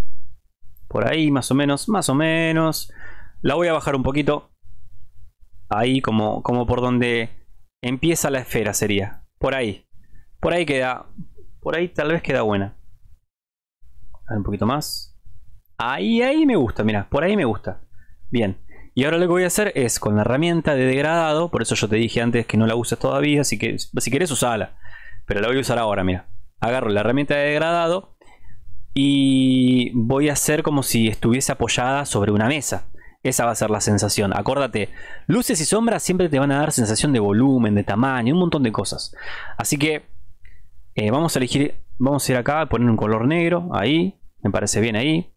Por ahí, más o menos, más o menos. La voy a bajar un poquito. ahí como, como por donde empieza la esfera sería. Por ahí. Por ahí queda. Por ahí tal vez queda buena. Un poquito más. Ahí, ahí me gusta, mira, por ahí me gusta. Bien. Y ahora lo que voy a hacer es con la herramienta de degradado, por eso yo te dije antes que no la uses todavía, así que si quieres usala. Pero la voy a usar ahora, mira. Agarro la herramienta de degradado y voy a hacer como si estuviese apoyada sobre una mesa. Esa va a ser la sensación. Acordate, luces y sombras siempre te van a dar sensación de volumen, de tamaño, un montón de cosas. Así que eh, vamos a elegir, vamos a ir acá, a poner un color negro, ahí, me parece bien ahí.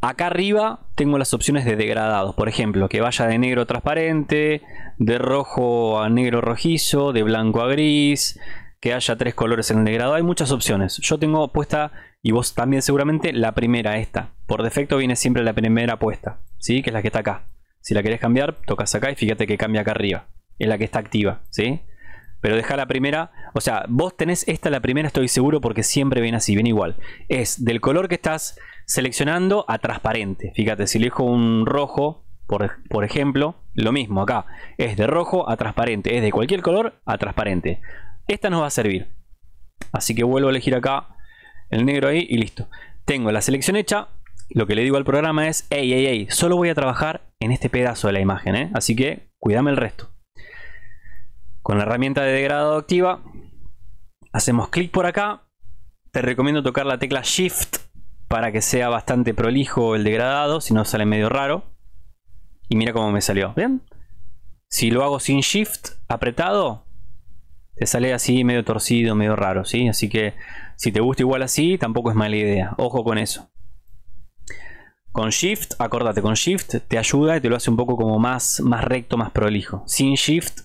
Acá arriba tengo las opciones de degradados, por ejemplo, que vaya de negro transparente, de rojo a negro rojizo, de blanco a gris, que haya tres colores en el degradado. Hay muchas opciones. Yo tengo puesta, y vos también seguramente, la primera, esta. Por defecto viene siempre la primera puesta, ¿sí? que es la que está acá. Si la querés cambiar, tocas acá y fíjate que cambia acá arriba. Es la que está activa, ¿sí? Pero deja la primera, o sea, vos tenés esta la primera, estoy seguro, porque siempre viene así, viene igual. Es del color que estás seleccionando a transparente. Fíjate, si elijo un rojo, por, por, ejemplo, lo mismo acá. Es de rojo a transparente. Es de cualquier color a transparente. Esta nos va a servir. Así que vuelvo a elegir acá el negro ahí y listo. Tengo la selección hecha. Lo que le digo al programa es, hey, hey, hey, solo voy a trabajar en este pedazo de la imagen. ¿eh? Así que cuídame el resto. Con la herramienta de degradado activa, hacemos clic por acá. Te recomiendo tocar la tecla Shift para que sea bastante prolijo el degradado, si no sale medio raro. Y mira cómo me salió, ¿bien? Si lo hago sin Shift apretado, te sale así medio torcido, medio raro, ¿sí? Así que si te gusta igual así, tampoco es mala idea. Ojo con eso. Con Shift, acordate, con Shift te ayuda y te lo hace un poco como más, más recto, más prolijo. Sin Shift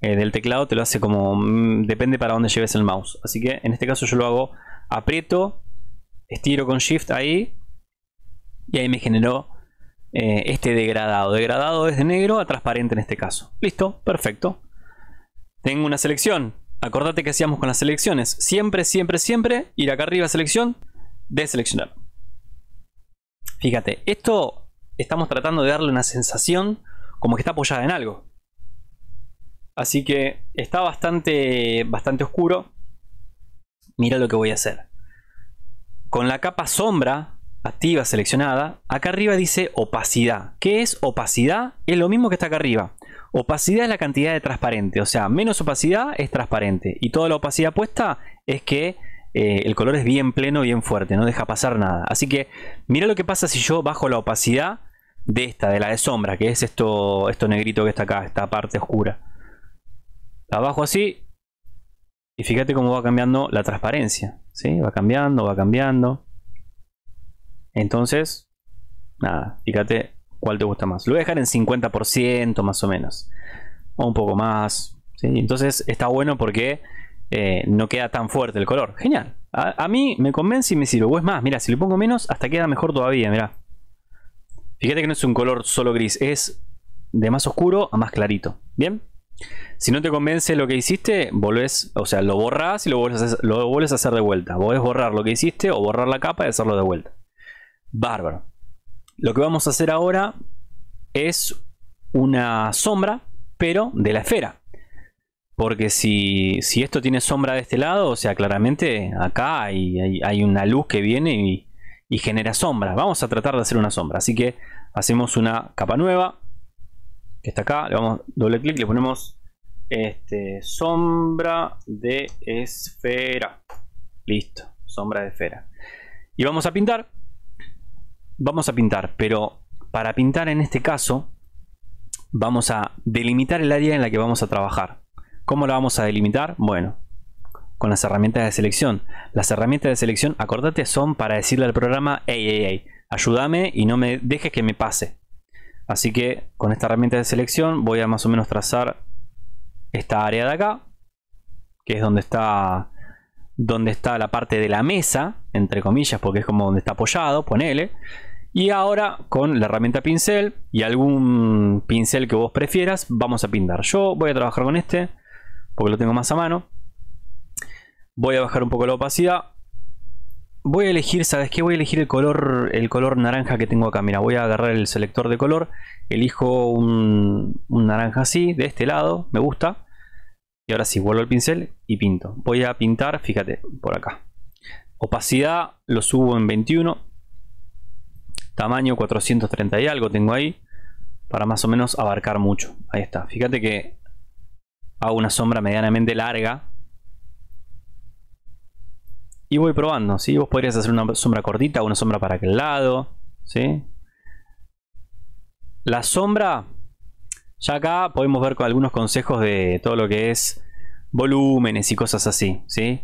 eh, del teclado te lo hace como... Mm, depende para dónde lleves el mouse. Así que en este caso yo lo hago, aprieto, estiro con Shift ahí y ahí me generó eh, este degradado. Degradado desde negro a transparente en este caso. Listo, perfecto. Tengo una selección. Acordate que hacíamos con las selecciones. Siempre, siempre, siempre ir acá arriba selección, deseleccionar. Fíjate, esto estamos tratando de darle una sensación como que está apoyada en algo. Así que está bastante, bastante oscuro. Mira lo que voy a hacer. Con la capa sombra activa seleccionada, acá arriba dice opacidad. ¿Qué es opacidad? Es lo mismo que está acá arriba. Opacidad es la cantidad de transparente, o sea, menos opacidad es transparente. Y toda la opacidad puesta es que eh, el color es bien pleno, bien fuerte, no deja pasar nada. Así que mira lo que pasa si yo bajo la opacidad de esta, de la de sombra, que es esto, esto negrito que está acá, esta parte oscura. La bajo así y fíjate cómo va cambiando la transparencia. ¿sí? Va cambiando, va cambiando. Entonces, nada, fíjate cuál te gusta más. Lo voy a dejar en 50% más o menos. O un poco más. Entonces está bueno porque eh, no queda tan fuerte el color. Genial. A, mí me convence y me sirve. O es más, mira, si le pongo menos, hasta queda mejor todavía. Mira. Fíjate que no es un color solo gris, es de más oscuro a más clarito. Bien. Si no te convence lo que hiciste, volvés, o sea, lo borras y lo vuelves a hacer, lo vuelves a hacer de vuelta. Podés borrar lo que hiciste o borrar la capa y hacerlo de vuelta. Bárbaro. Lo que vamos a hacer ahora es una sombra, pero de la esfera. Porque si, esto tiene sombra de este lado, o sea, claramente acá hay, hay, una luz que viene y, genera sombra. Vamos a tratar de hacer una sombra. Así que hacemos una capa nueva, que está acá. Le damos doble clic, le ponemos este, sombra de esfera. Listo, sombra de esfera. Y vamos a pintar vamos a pintar, pero para pintar en este caso vamos a delimitar el área en la que vamos a trabajar. ¿Cómo la vamos a delimitar? Bueno, con las herramientas de selección. Las herramientas de selección, acordate, son para decirle al programa, hey, hey, hey, ayúdame y no me dejes que me pase. Así que con esta herramienta de selección voy a más o menos trazar esta área de acá, que es donde está donde está la parte de la mesa, entre comillas, porque es como donde está apoyado, ponele. Y ahora con la herramienta pincel y algún pincel que vos prefieras, vamos a pintar. Yo voy a trabajar con este, porque lo tengo más a mano. Voy a bajar un poco la opacidad. voy a elegir, ¿sabes qué? Voy a elegir el color, el color naranja que tengo acá. Mira, voy a agarrar el selector de color. Elijo un, naranja así, de este lado. Me gusta. Y ahora sí, vuelvo al pincel y pinto. Voy a pintar, fíjate, por acá. Opacidad lo subo en 21. Tamaño 430 y algo tengo ahí. Para más o menos abarcar mucho. Ahí está. Fíjate que hago una sombra medianamente larga. Y voy probando, ¿sí? Vos podrías hacer una sombra cortita, una sombra para aquel lado, ¿sí? La sombra, ya acá podemos ver con algunos consejos de todo lo que es volúmenes y cosas así, ¿sí?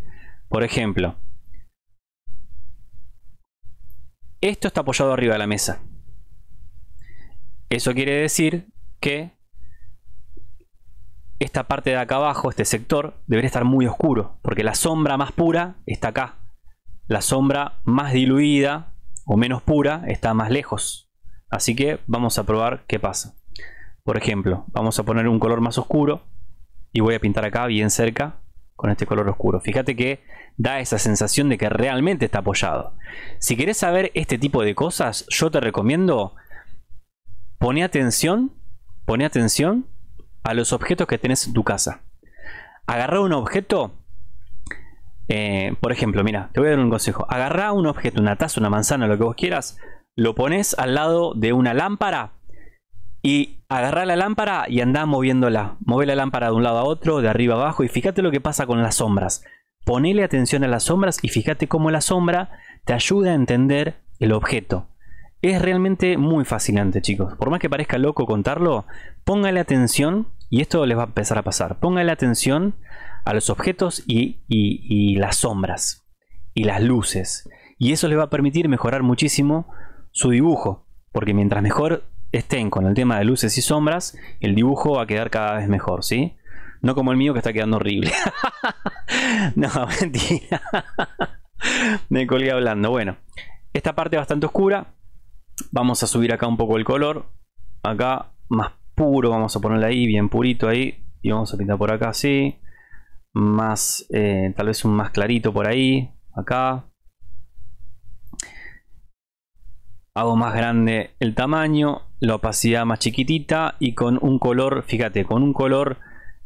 Por ejemplo, esto está apoyado arriba de la mesa. Eso quiere decir que esta parte de acá abajo, este sector, debería estar muy oscuro, porque la sombra más pura está acá. La sombra más diluida o menos pura está más lejos. Así que vamos a probar qué pasa. Por ejemplo, vamos a poner un color más oscuro y voy a pintar acá bien cerca con este color oscuro. Fíjate que da esa sensación de que realmente está apoyado. Si querés saber este tipo de cosas, yo te recomiendo pone atención, pone atención a los objetos que tenés en tu casa. Agarra un objeto, eh, por ejemplo, mira, te voy a dar un consejo. Agarra un objeto, una taza, una manzana, lo que vos quieras, lo pones al lado de una lámpara y agarra la lámpara y anda moviéndola. Mueve la lámpara de un lado a otro, de arriba a abajo y fíjate lo que pasa con las sombras. Ponele atención a las sombras y fíjate cómo la sombra te ayuda a entender el objeto. Es realmente muy fascinante, chicos. Por más que parezca loco contarlo, póngale atención y esto les va a empezar a pasar. Póngale atención a los objetos y, las sombras y las luces. Y eso les va a permitir mejorar muchísimo su dibujo. Porque mientras mejor estén con el tema de luces y sombras, el dibujo va a quedar cada vez mejor, ¿sí? No como el mío que está quedando horrible. <laughs> no, <laughs> mentira. Me colgué hablando. Bueno, esta parte bastante oscura. Vamos a subir acá un poco el color. Acá más puro, vamos a ponerle ahí, bien purito ahí. Y vamos a pintar por acá así. Más, eh, tal vez un más clarito por ahí. Acá. Hago más grande el tamaño, la opacidad más chiquitita y con un color, fíjate, con un color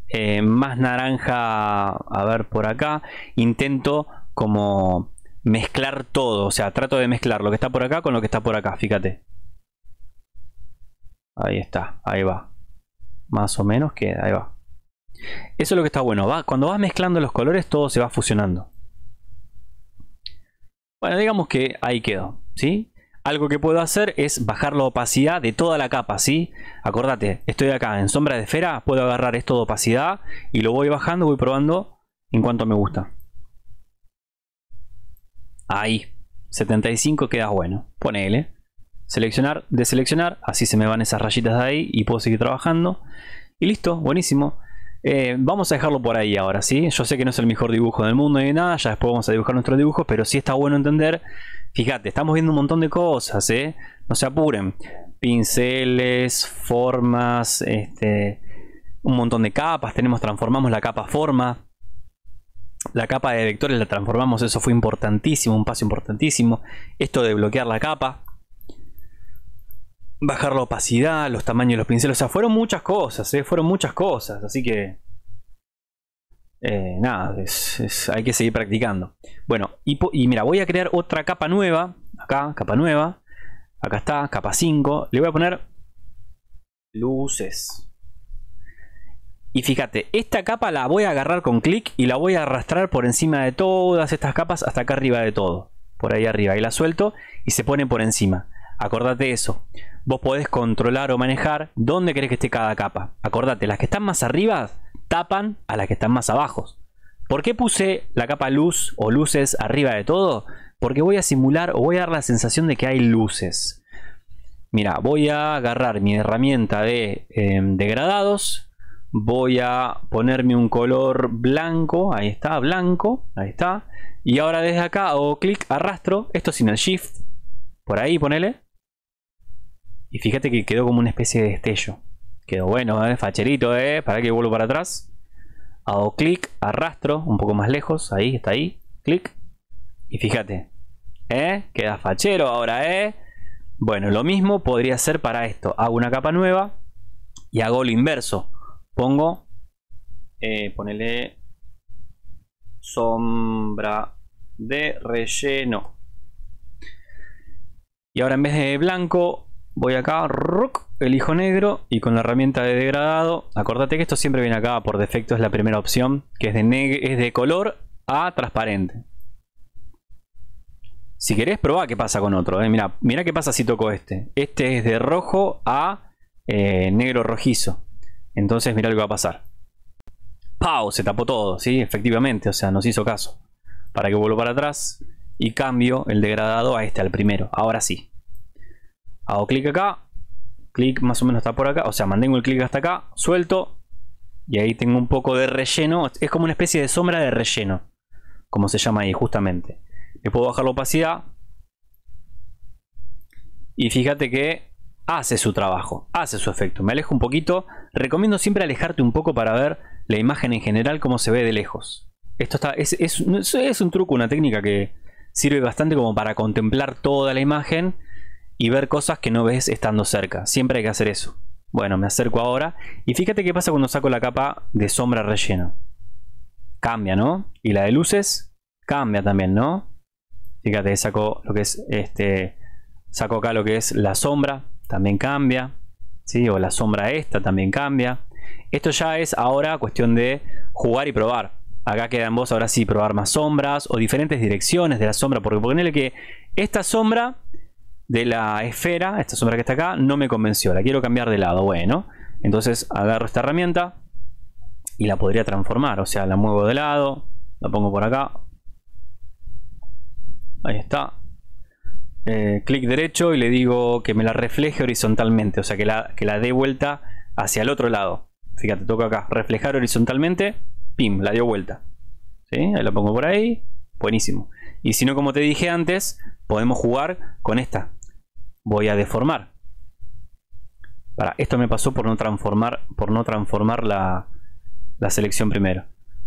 eh, más naranja, a ver por acá, intento como mezclar todo, o sea, trato de mezclar lo que está por acá con lo que está por acá, fíjate. Ahí está, ahí va. Más o menos queda, ahí va. Eso es lo que está bueno. Va, cuando vas mezclando los colores, todo se va fusionando. Bueno, digamos que ahí quedó. ¿sí? Algo que puedo hacer es bajar la opacidad de toda la capa. ¿sí? Acordate, estoy acá en sombra de esfera. Puedo agarrar esto de opacidad y lo voy bajando, voy probando en cuanto me gusta. Ahí. 75 queda bueno. Ponele seleccionar, deseleccionar, así se me van esas rayitas de ahí y puedo seguir trabajando. Y listo, buenísimo. Eh, vamos a dejarlo por ahí ahora, ¿sí? Yo sé que no es el mejor dibujo del mundo ni nada, ya después vamos a dibujar nuestros dibujos, pero sí está bueno entender. Fíjate, estamos viendo un montón de cosas, ¿eh? No se apuren. Pinceles, formas, este, un montón de capas. Tenemos, transformamos la capa forma. La capa de vectores la transformamos, eso fue importantísimo, un paso importantísimo. Esto de bloquear la capa, bajar la opacidad, los tamaños de los pinceles. O sea, fueron muchas cosas, ¿eh? fueron muchas cosas. Así que... Eh, nada, hay que seguir practicando. Bueno, y, mira, voy a crear otra capa nueva. Acá, capa nueva. Acá está, capa 5. Le voy a poner luces. Y fíjate, esta capa la voy a agarrar con clic y la voy a arrastrar por encima de todas estas capas hasta acá arriba de todo. Por ahí arriba. Y la suelto y se pone por encima. Acordate eso vos podés controlar o manejar dónde querés que esté cada capa. Acordate, las que están más arriba tapan a las que están más abajo. ¿Por qué puse la capa luz o luces arriba de todo? Porque voy a simular o voy a dar la sensación de que hay luces. Mira, voy a agarrar mi herramienta de em, degradados. Voy a ponerme un color blanco. Ahí está, blanco. Ahí está. Y ahora desde acá hago clic, arrastro. Esto sin el shift. Por ahí ponele. Y fíjate que quedó como una especie de destello. Quedó bueno, ¿eh? facherito, ¿eh? Para que vuelvo para atrás. Hago clic, arrastro un poco más lejos. Ahí, está ahí. Clic. Y fíjate. ¿Eh? Queda fachero ahora, ¿eh? Bueno, lo mismo podría ser para esto. Hago una capa nueva y hago lo inverso. Pongo, eh, ponele sombra de relleno. Y ahora en vez de blanco, voy acá, elijo negro y con la herramienta de degradado, acordate que esto siempre viene acá por defecto, es la primera opción, que es de, es de color a transparente. Si querés, probá qué pasa con otro. Eh. Mira, mira qué pasa si toco este. Este es de rojo a eh, negro rojizo. Entonces, mira lo que va a pasar. ¡Pau! Se tapó todo, ¿sí? Efectivamente, o sea, nos hizo caso. Para que vuelva para atrás y cambio el degradado a este, al primero. Ahora sí. Hago clic acá. Clic más o menos está por acá. O sea, mantengo el clic hasta acá. Suelto. Y ahí tengo un poco de relleno. Es como una especie de sombra de relleno. Como se llama ahí, justamente. Le puedo bajar la opacidad. Y fíjate que hace su trabajo, hace su efecto. Me alejo un poquito. Recomiendo siempre alejarte un poco para ver la imagen en general cómo se ve de lejos. Esto está, es, es, un truco, una técnica que sirve bastante como para contemplar toda la imagen y ver cosas que no ves estando cerca. Siempre hay que hacer eso. Bueno, me acerco ahora y fíjate qué pasa cuando saco la capa de sombra relleno. Cambia, ¿no? Y la de luces cambia también, ¿no? Fíjate, saco lo que es este. Saco acá lo que es la sombra, también cambia. ¿sí? O la sombra esta también cambia. Esto ya es ahora cuestión de jugar y probar. Acá queda en vos ahora sí probar más sombras o diferentes direcciones de la sombra. Porque ponerle que esta sombra de la esfera, esta sombra que está acá, no me convenció. La quiero cambiar de lado. Bueno, entonces agarro esta herramienta y la podría transformar. O sea, la muevo de lado, la pongo por acá, Ahí está. Eh, clic derecho y le digo que me la refleje horizontalmente. O sea, que la, que la dé vuelta hacia el otro lado. Fíjate, toco acá. Reflejar horizontalmente. Pim, la dio vuelta. ¿Sí? Ahí la pongo por ahí. Buenísimo. Y si no, como te dije antes, podemos jugar con esta. Voy a deformar. Para, esto me pasó por no transformar, por no transformar la, la selección primero.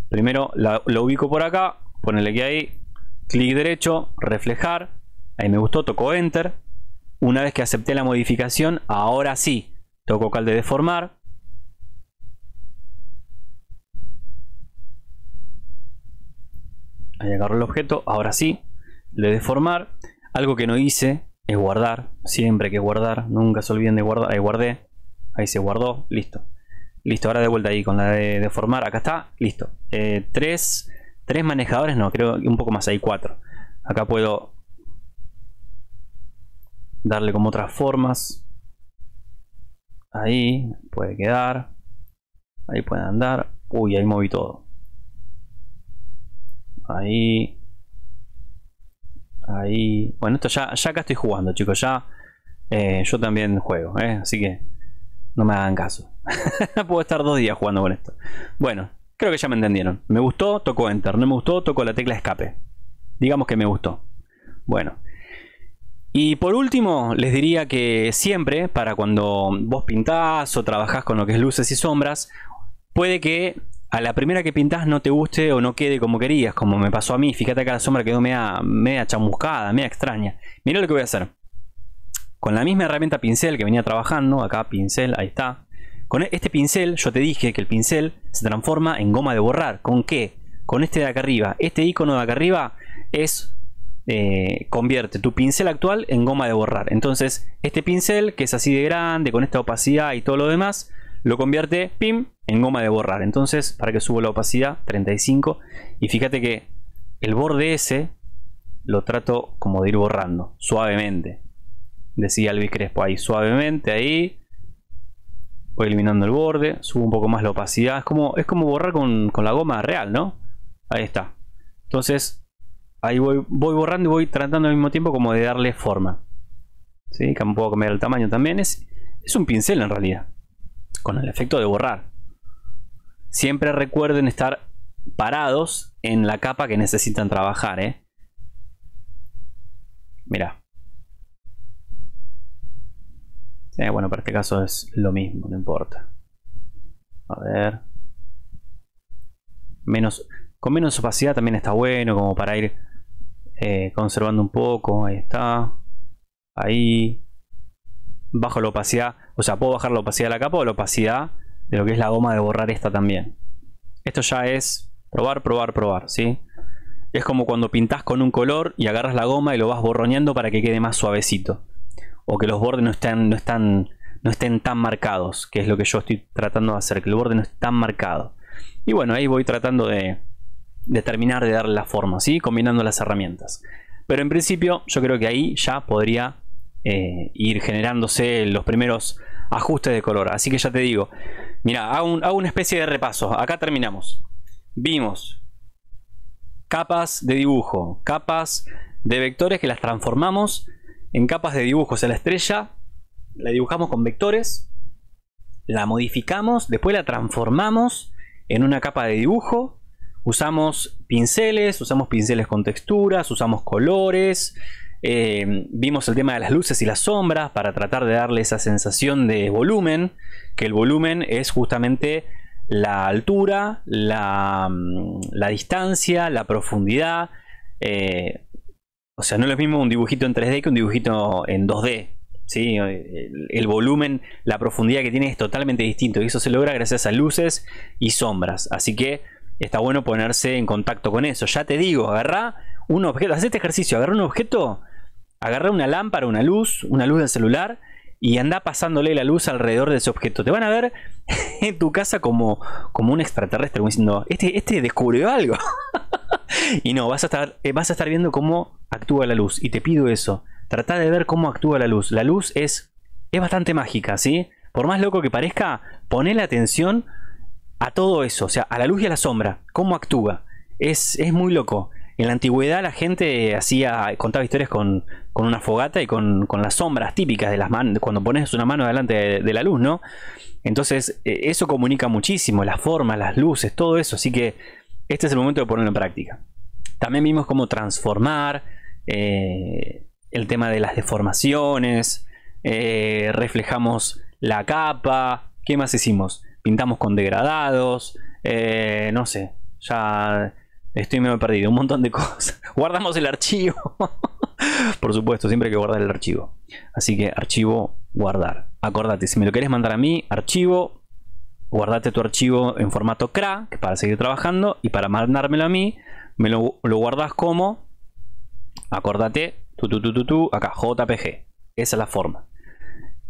Primero lo ubico por acá. Ponele que ahí clic derecho, reflejar, ahí me gustó, toco enter. Una vez que acepté la modificación, ahora sí, toco cal de deformar. Ahí agarro el objeto, ahora sí, le deformar. Algo que no hice es guardar, siempre que guardar, nunca se olviden de guardar, ahí guardé, ahí se guardó, listo. Listo, ahora de vuelta ahí con la de deformar, acá está, listo. Eh, tres Tres manejadores, no, creo que un poco más, hay cuatro. Acá puedo darle como otras formas. Ahí puede quedar. Ahí puede andar. Uy, ahí moví todo. Ahí. Ahí. Bueno, esto ya, ya acá estoy jugando, chicos. Ya eh, yo también juego, eh, así que no me hagan caso. <laughs> Puedo estar dos días jugando con esto. Bueno, Creo que ya me entendieron. Me gustó, toco Enter. No me gustó, toco la tecla escape. Digamos que me gustó. Bueno. Y por último, les diría que siempre, para cuando vos pintás o trabajás con lo que es luces y sombras, puede que a la primera que pintás no te guste o no quede como querías, como me pasó a mí. Fíjate que la sombra quedó media, media chamuscada, media extraña. Mira lo que voy a hacer. Con la misma herramienta pincel que venía trabajando, acá pincel, ahí está. Con este pincel, yo te dije que el pincel se transforma en goma de borrar. ¿Con qué? Con este de acá arriba. Este icono de acá arriba es eh, convierte tu pincel actual en goma de borrar. Entonces, este pincel, que es así de grande, con esta opacidad y todo lo demás, lo convierte, pim, en goma de borrar. Entonces, para que subo la opacidad, 35. Y fíjate que el borde ese lo trato como de ir borrando, suavemente. Decía Elvis Crespo ahí, suavemente, ahí. Voy eliminando el borde, subo un poco más la opacidad. Es como, es como borrar con, la goma real, ¿no? Ahí está. Entonces, ahí voy, voy borrando y voy tratando al mismo tiempo como de darle forma. ¿Sí? Puedo cambiar el tamaño también. Es, es un pincel en realidad. Con el efecto de borrar. Siempre recuerden estar parados en la capa que necesitan trabajar, ¿eh? Mira. Eh, bueno, para este caso es lo mismo, no importa. A ver. Menos, con menos opacidad también está bueno, como para ir eh, conservando un poco, ahí está, ahí, bajo la opacidad, o sea, puedo bajar la opacidad de la capa o la opacidad de lo que es la goma de borrar esta también. Esto ya es probar, probar, probar, ¿sí? Es como cuando pintas con un color y agarras la goma y lo vas borroneando para que quede más suavecito. O que los bordes no estén, no no estén tan marcados, que es lo que yo estoy tratando de hacer, que el borde no esté tan marcado. Y bueno, ahí voy tratando de, de terminar de darle la forma, ¿sí? Combinando las herramientas. Pero en principio yo creo que ahí ya podría eh, ir generándose los primeros ajustes de color. Así que ya te digo, mira, hago, hago una especie de repaso. Acá terminamos. Vimos capas de dibujo, capas de vectores que las transformamos en capas de dibujos a la estrella, la dibujamos con vectores, la modificamos, después la transformamos en una capa de dibujo, usamos pinceles, usamos pinceles con texturas, usamos colores, eh, vimos el tema de las luces y las sombras para tratar de darle esa sensación de volumen, que el volumen es justamente la altura, la, mm, la distancia, la profundidad. Eh, o sea, no es lo mismo un dibujito en 3D que un dibujito en 2D. ¿sí? El, volumen, la profundidad que tiene es totalmente distinto y eso se logra gracias a luces y sombras. Así que está bueno ponerse en contacto con eso. Ya te digo, agarra un objeto, haz este ejercicio, agarra un objeto, agarra una lámpara, una luz, una luz del celular y anda pasándole la luz alrededor de ese objeto. Te van a ver <laughs> en tu casa como, como un extraterrestre, como diciendo, este, este descubrió algo. <laughs> y no, vas a, estar, eh, vas a estar viendo cómo actúa la luz. Y te pido eso, trata de ver cómo actúa la luz. La luz es, es bastante mágica, ¿sí? Por más loco que parezca, la atención a todo eso, o sea, a la luz y a la sombra, cómo actúa. Es, es muy loco. En la antigüedad la gente hacía, contaba historias con, una fogata y con, las sombras típicas de las manos, cuando pones una mano delante de, la luz, ¿no? Entonces, e, eso comunica muchísimo, las formas, las luces, todo eso. Así que este es el momento de ponerlo en práctica. También vimos cómo transformar eh, el tema de las deformaciones, eh, reflejamos la capa, ¿qué más hicimos? Pintamos con degradados, eh, no sé, ya Estoy medio perdido, un montón de cosas. <laughs> Guardamos el archivo. <laughs> Por supuesto, siempre hay que guardar el archivo. Así que archivo, guardar. Acordate, si me lo querés mandar a mí, archivo, guardate tu archivo en formato CRA, que para seguir trabajando, y para mandármelo a mí, me lo, lo guardas como, acordate, tu, tu, tu, tu, acá, JPG. Esa es la forma.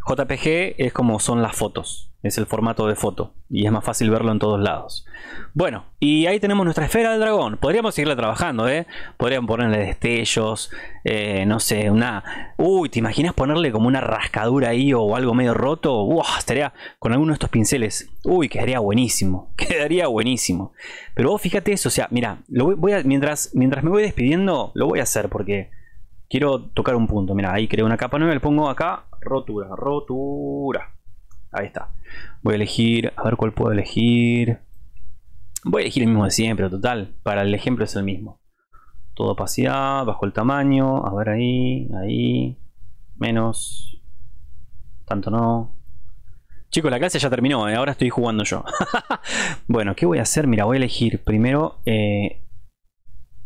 JPG es como son las fotos, es el formato de foto y es más fácil verlo en todos lados. Bueno, y ahí tenemos nuestra esfera del dragón. Podríamos seguirla trabajando, ¿eh? Podríamos ponerle destellos, eh, no sé, una... Uy, ¿te imaginas ponerle como una rascadura ahí o algo medio roto? Uy, estaría con alguno de estos pinceles. Uy, quedaría buenísimo, <laughs> quedaría buenísimo. Pero vos fíjate eso, o sea, mira, lo voy, a, mientras, mientras me voy despidiendo, lo voy a hacer porque quiero tocar un punto. Mira, ahí creo una capa nueva, le pongo acá rotura, rotura. Ahí está. Voy a elegir, a ver cuál puedo elegir. Voy a elegir el mismo de siempre, total. Para el ejemplo es el mismo. Todo opacidad, bajo el tamaño. A ver ahí, ahí. Menos. Tanto no. Chicos, la clase ya terminó, ¿eh? ahora estoy jugando yo. <laughs> bueno, ¿qué voy a hacer? Mira, voy a elegir primero eh,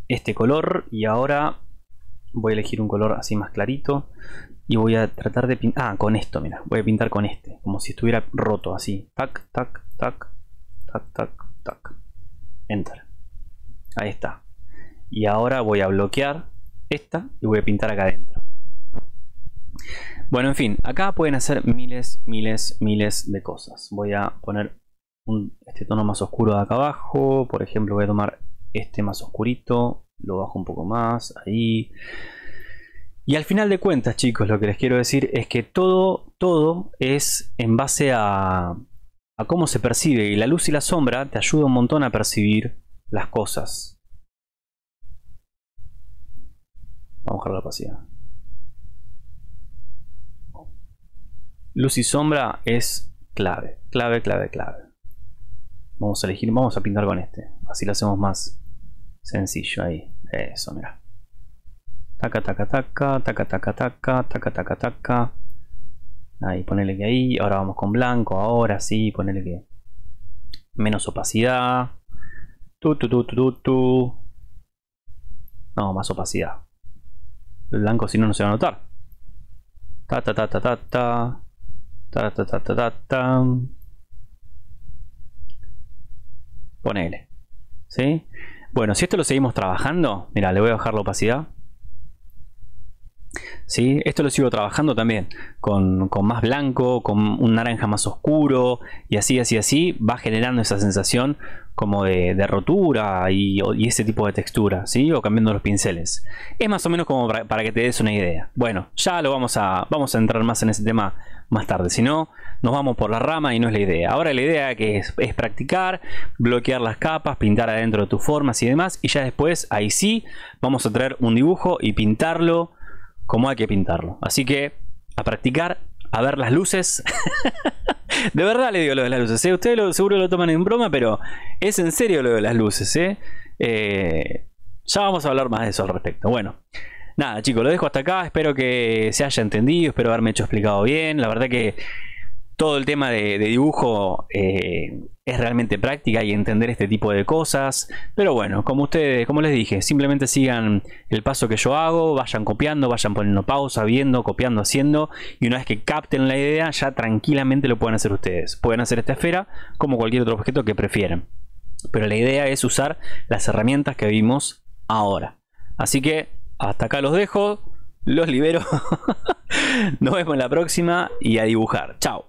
este color y ahora voy a elegir un color así más clarito y voy a tratar de pintar ah con esto mira voy a pintar con este como si estuviera roto así tac tac tac tac tac tac. Enter. Ahí está. Y ahora voy a bloquear esta y voy a pintar acá adentro. Bueno en fin acá pueden hacer miles miles miles de cosas. Voy a poner este tono más oscuro de acá abajo. Por ejemplo voy a tomar este más oscurito lo bajo un poco más ahí y al final de cuentas, chicos, lo que les quiero decir es que todo, todo es en base a, cómo se percibe. Y la luz y la sombra te ayudan un montón a percibir las cosas. Vamos a bajar la. Luz y sombra es clave, clave, clave, clave. Vamos a elegir, vamos a pintar con este. Así lo hacemos más sencillo ahí. Eso, mira. Taca, taca, taca, taca, taca, taca, taca, taca, taca. Ahí, ponele que ahí. Ahora vamos con blanco. Ahora sí, ponele que menos opacidad. Tu, tu, tu, tu, tu. No, más opacidad. El blanco si no, no se va a notar. Ta ta ta ta ta ta. Ta ta ta ta ta ta. Ponele. ¿Sí? Bueno, si esto lo seguimos trabajando, mira, le voy a bajar la opacidad. ¿Sí? Esto lo sigo trabajando también con, más blanco, con un naranja más oscuro y así, así, así va generando esa sensación como de, rotura y, ese tipo de textura, ¿sí? O cambiando los pinceles. Es más o menos como para, que te des una idea. Bueno, ya lo vamos a, vamos a entrar más en ese tema más tarde, si no, nos vamos por la rama y no es la idea. Ahora la idea que es, es practicar, bloquear las capas, pintar adentro de tus formas y demás, y ya después, ahí sí, vamos a traer un dibujo y pintarlo como hay que pintarlo. Así que a practicar, a ver las luces. <laughs> de verdad le digo lo de las luces. ¿eh? Ustedes seguro lo toman en broma, pero es en serio lo de las luces. ¿eh? ¿eh? ya vamos a hablar más de eso al respecto. Bueno, nada chicos, lo dejo hasta acá. Espero que se haya entendido, espero haberme hecho explicado bien. La verdad que todo el tema de, dibujo eh, es realmente práctica y entender este tipo de cosas. Pero bueno, como ustedes, como les dije, simplemente sigan el paso que yo hago, vayan copiando, vayan poniendo pausa, viendo, copiando, haciendo. Y una vez que capten la idea, ya tranquilamente lo pueden hacer ustedes. Pueden hacer esta esfera como cualquier otro objeto que prefieran. Pero la idea es usar las herramientas que vimos ahora. Así que hasta acá los dejo, los libero. <laughs> Nos vemos en la próxima y a dibujar. Chao.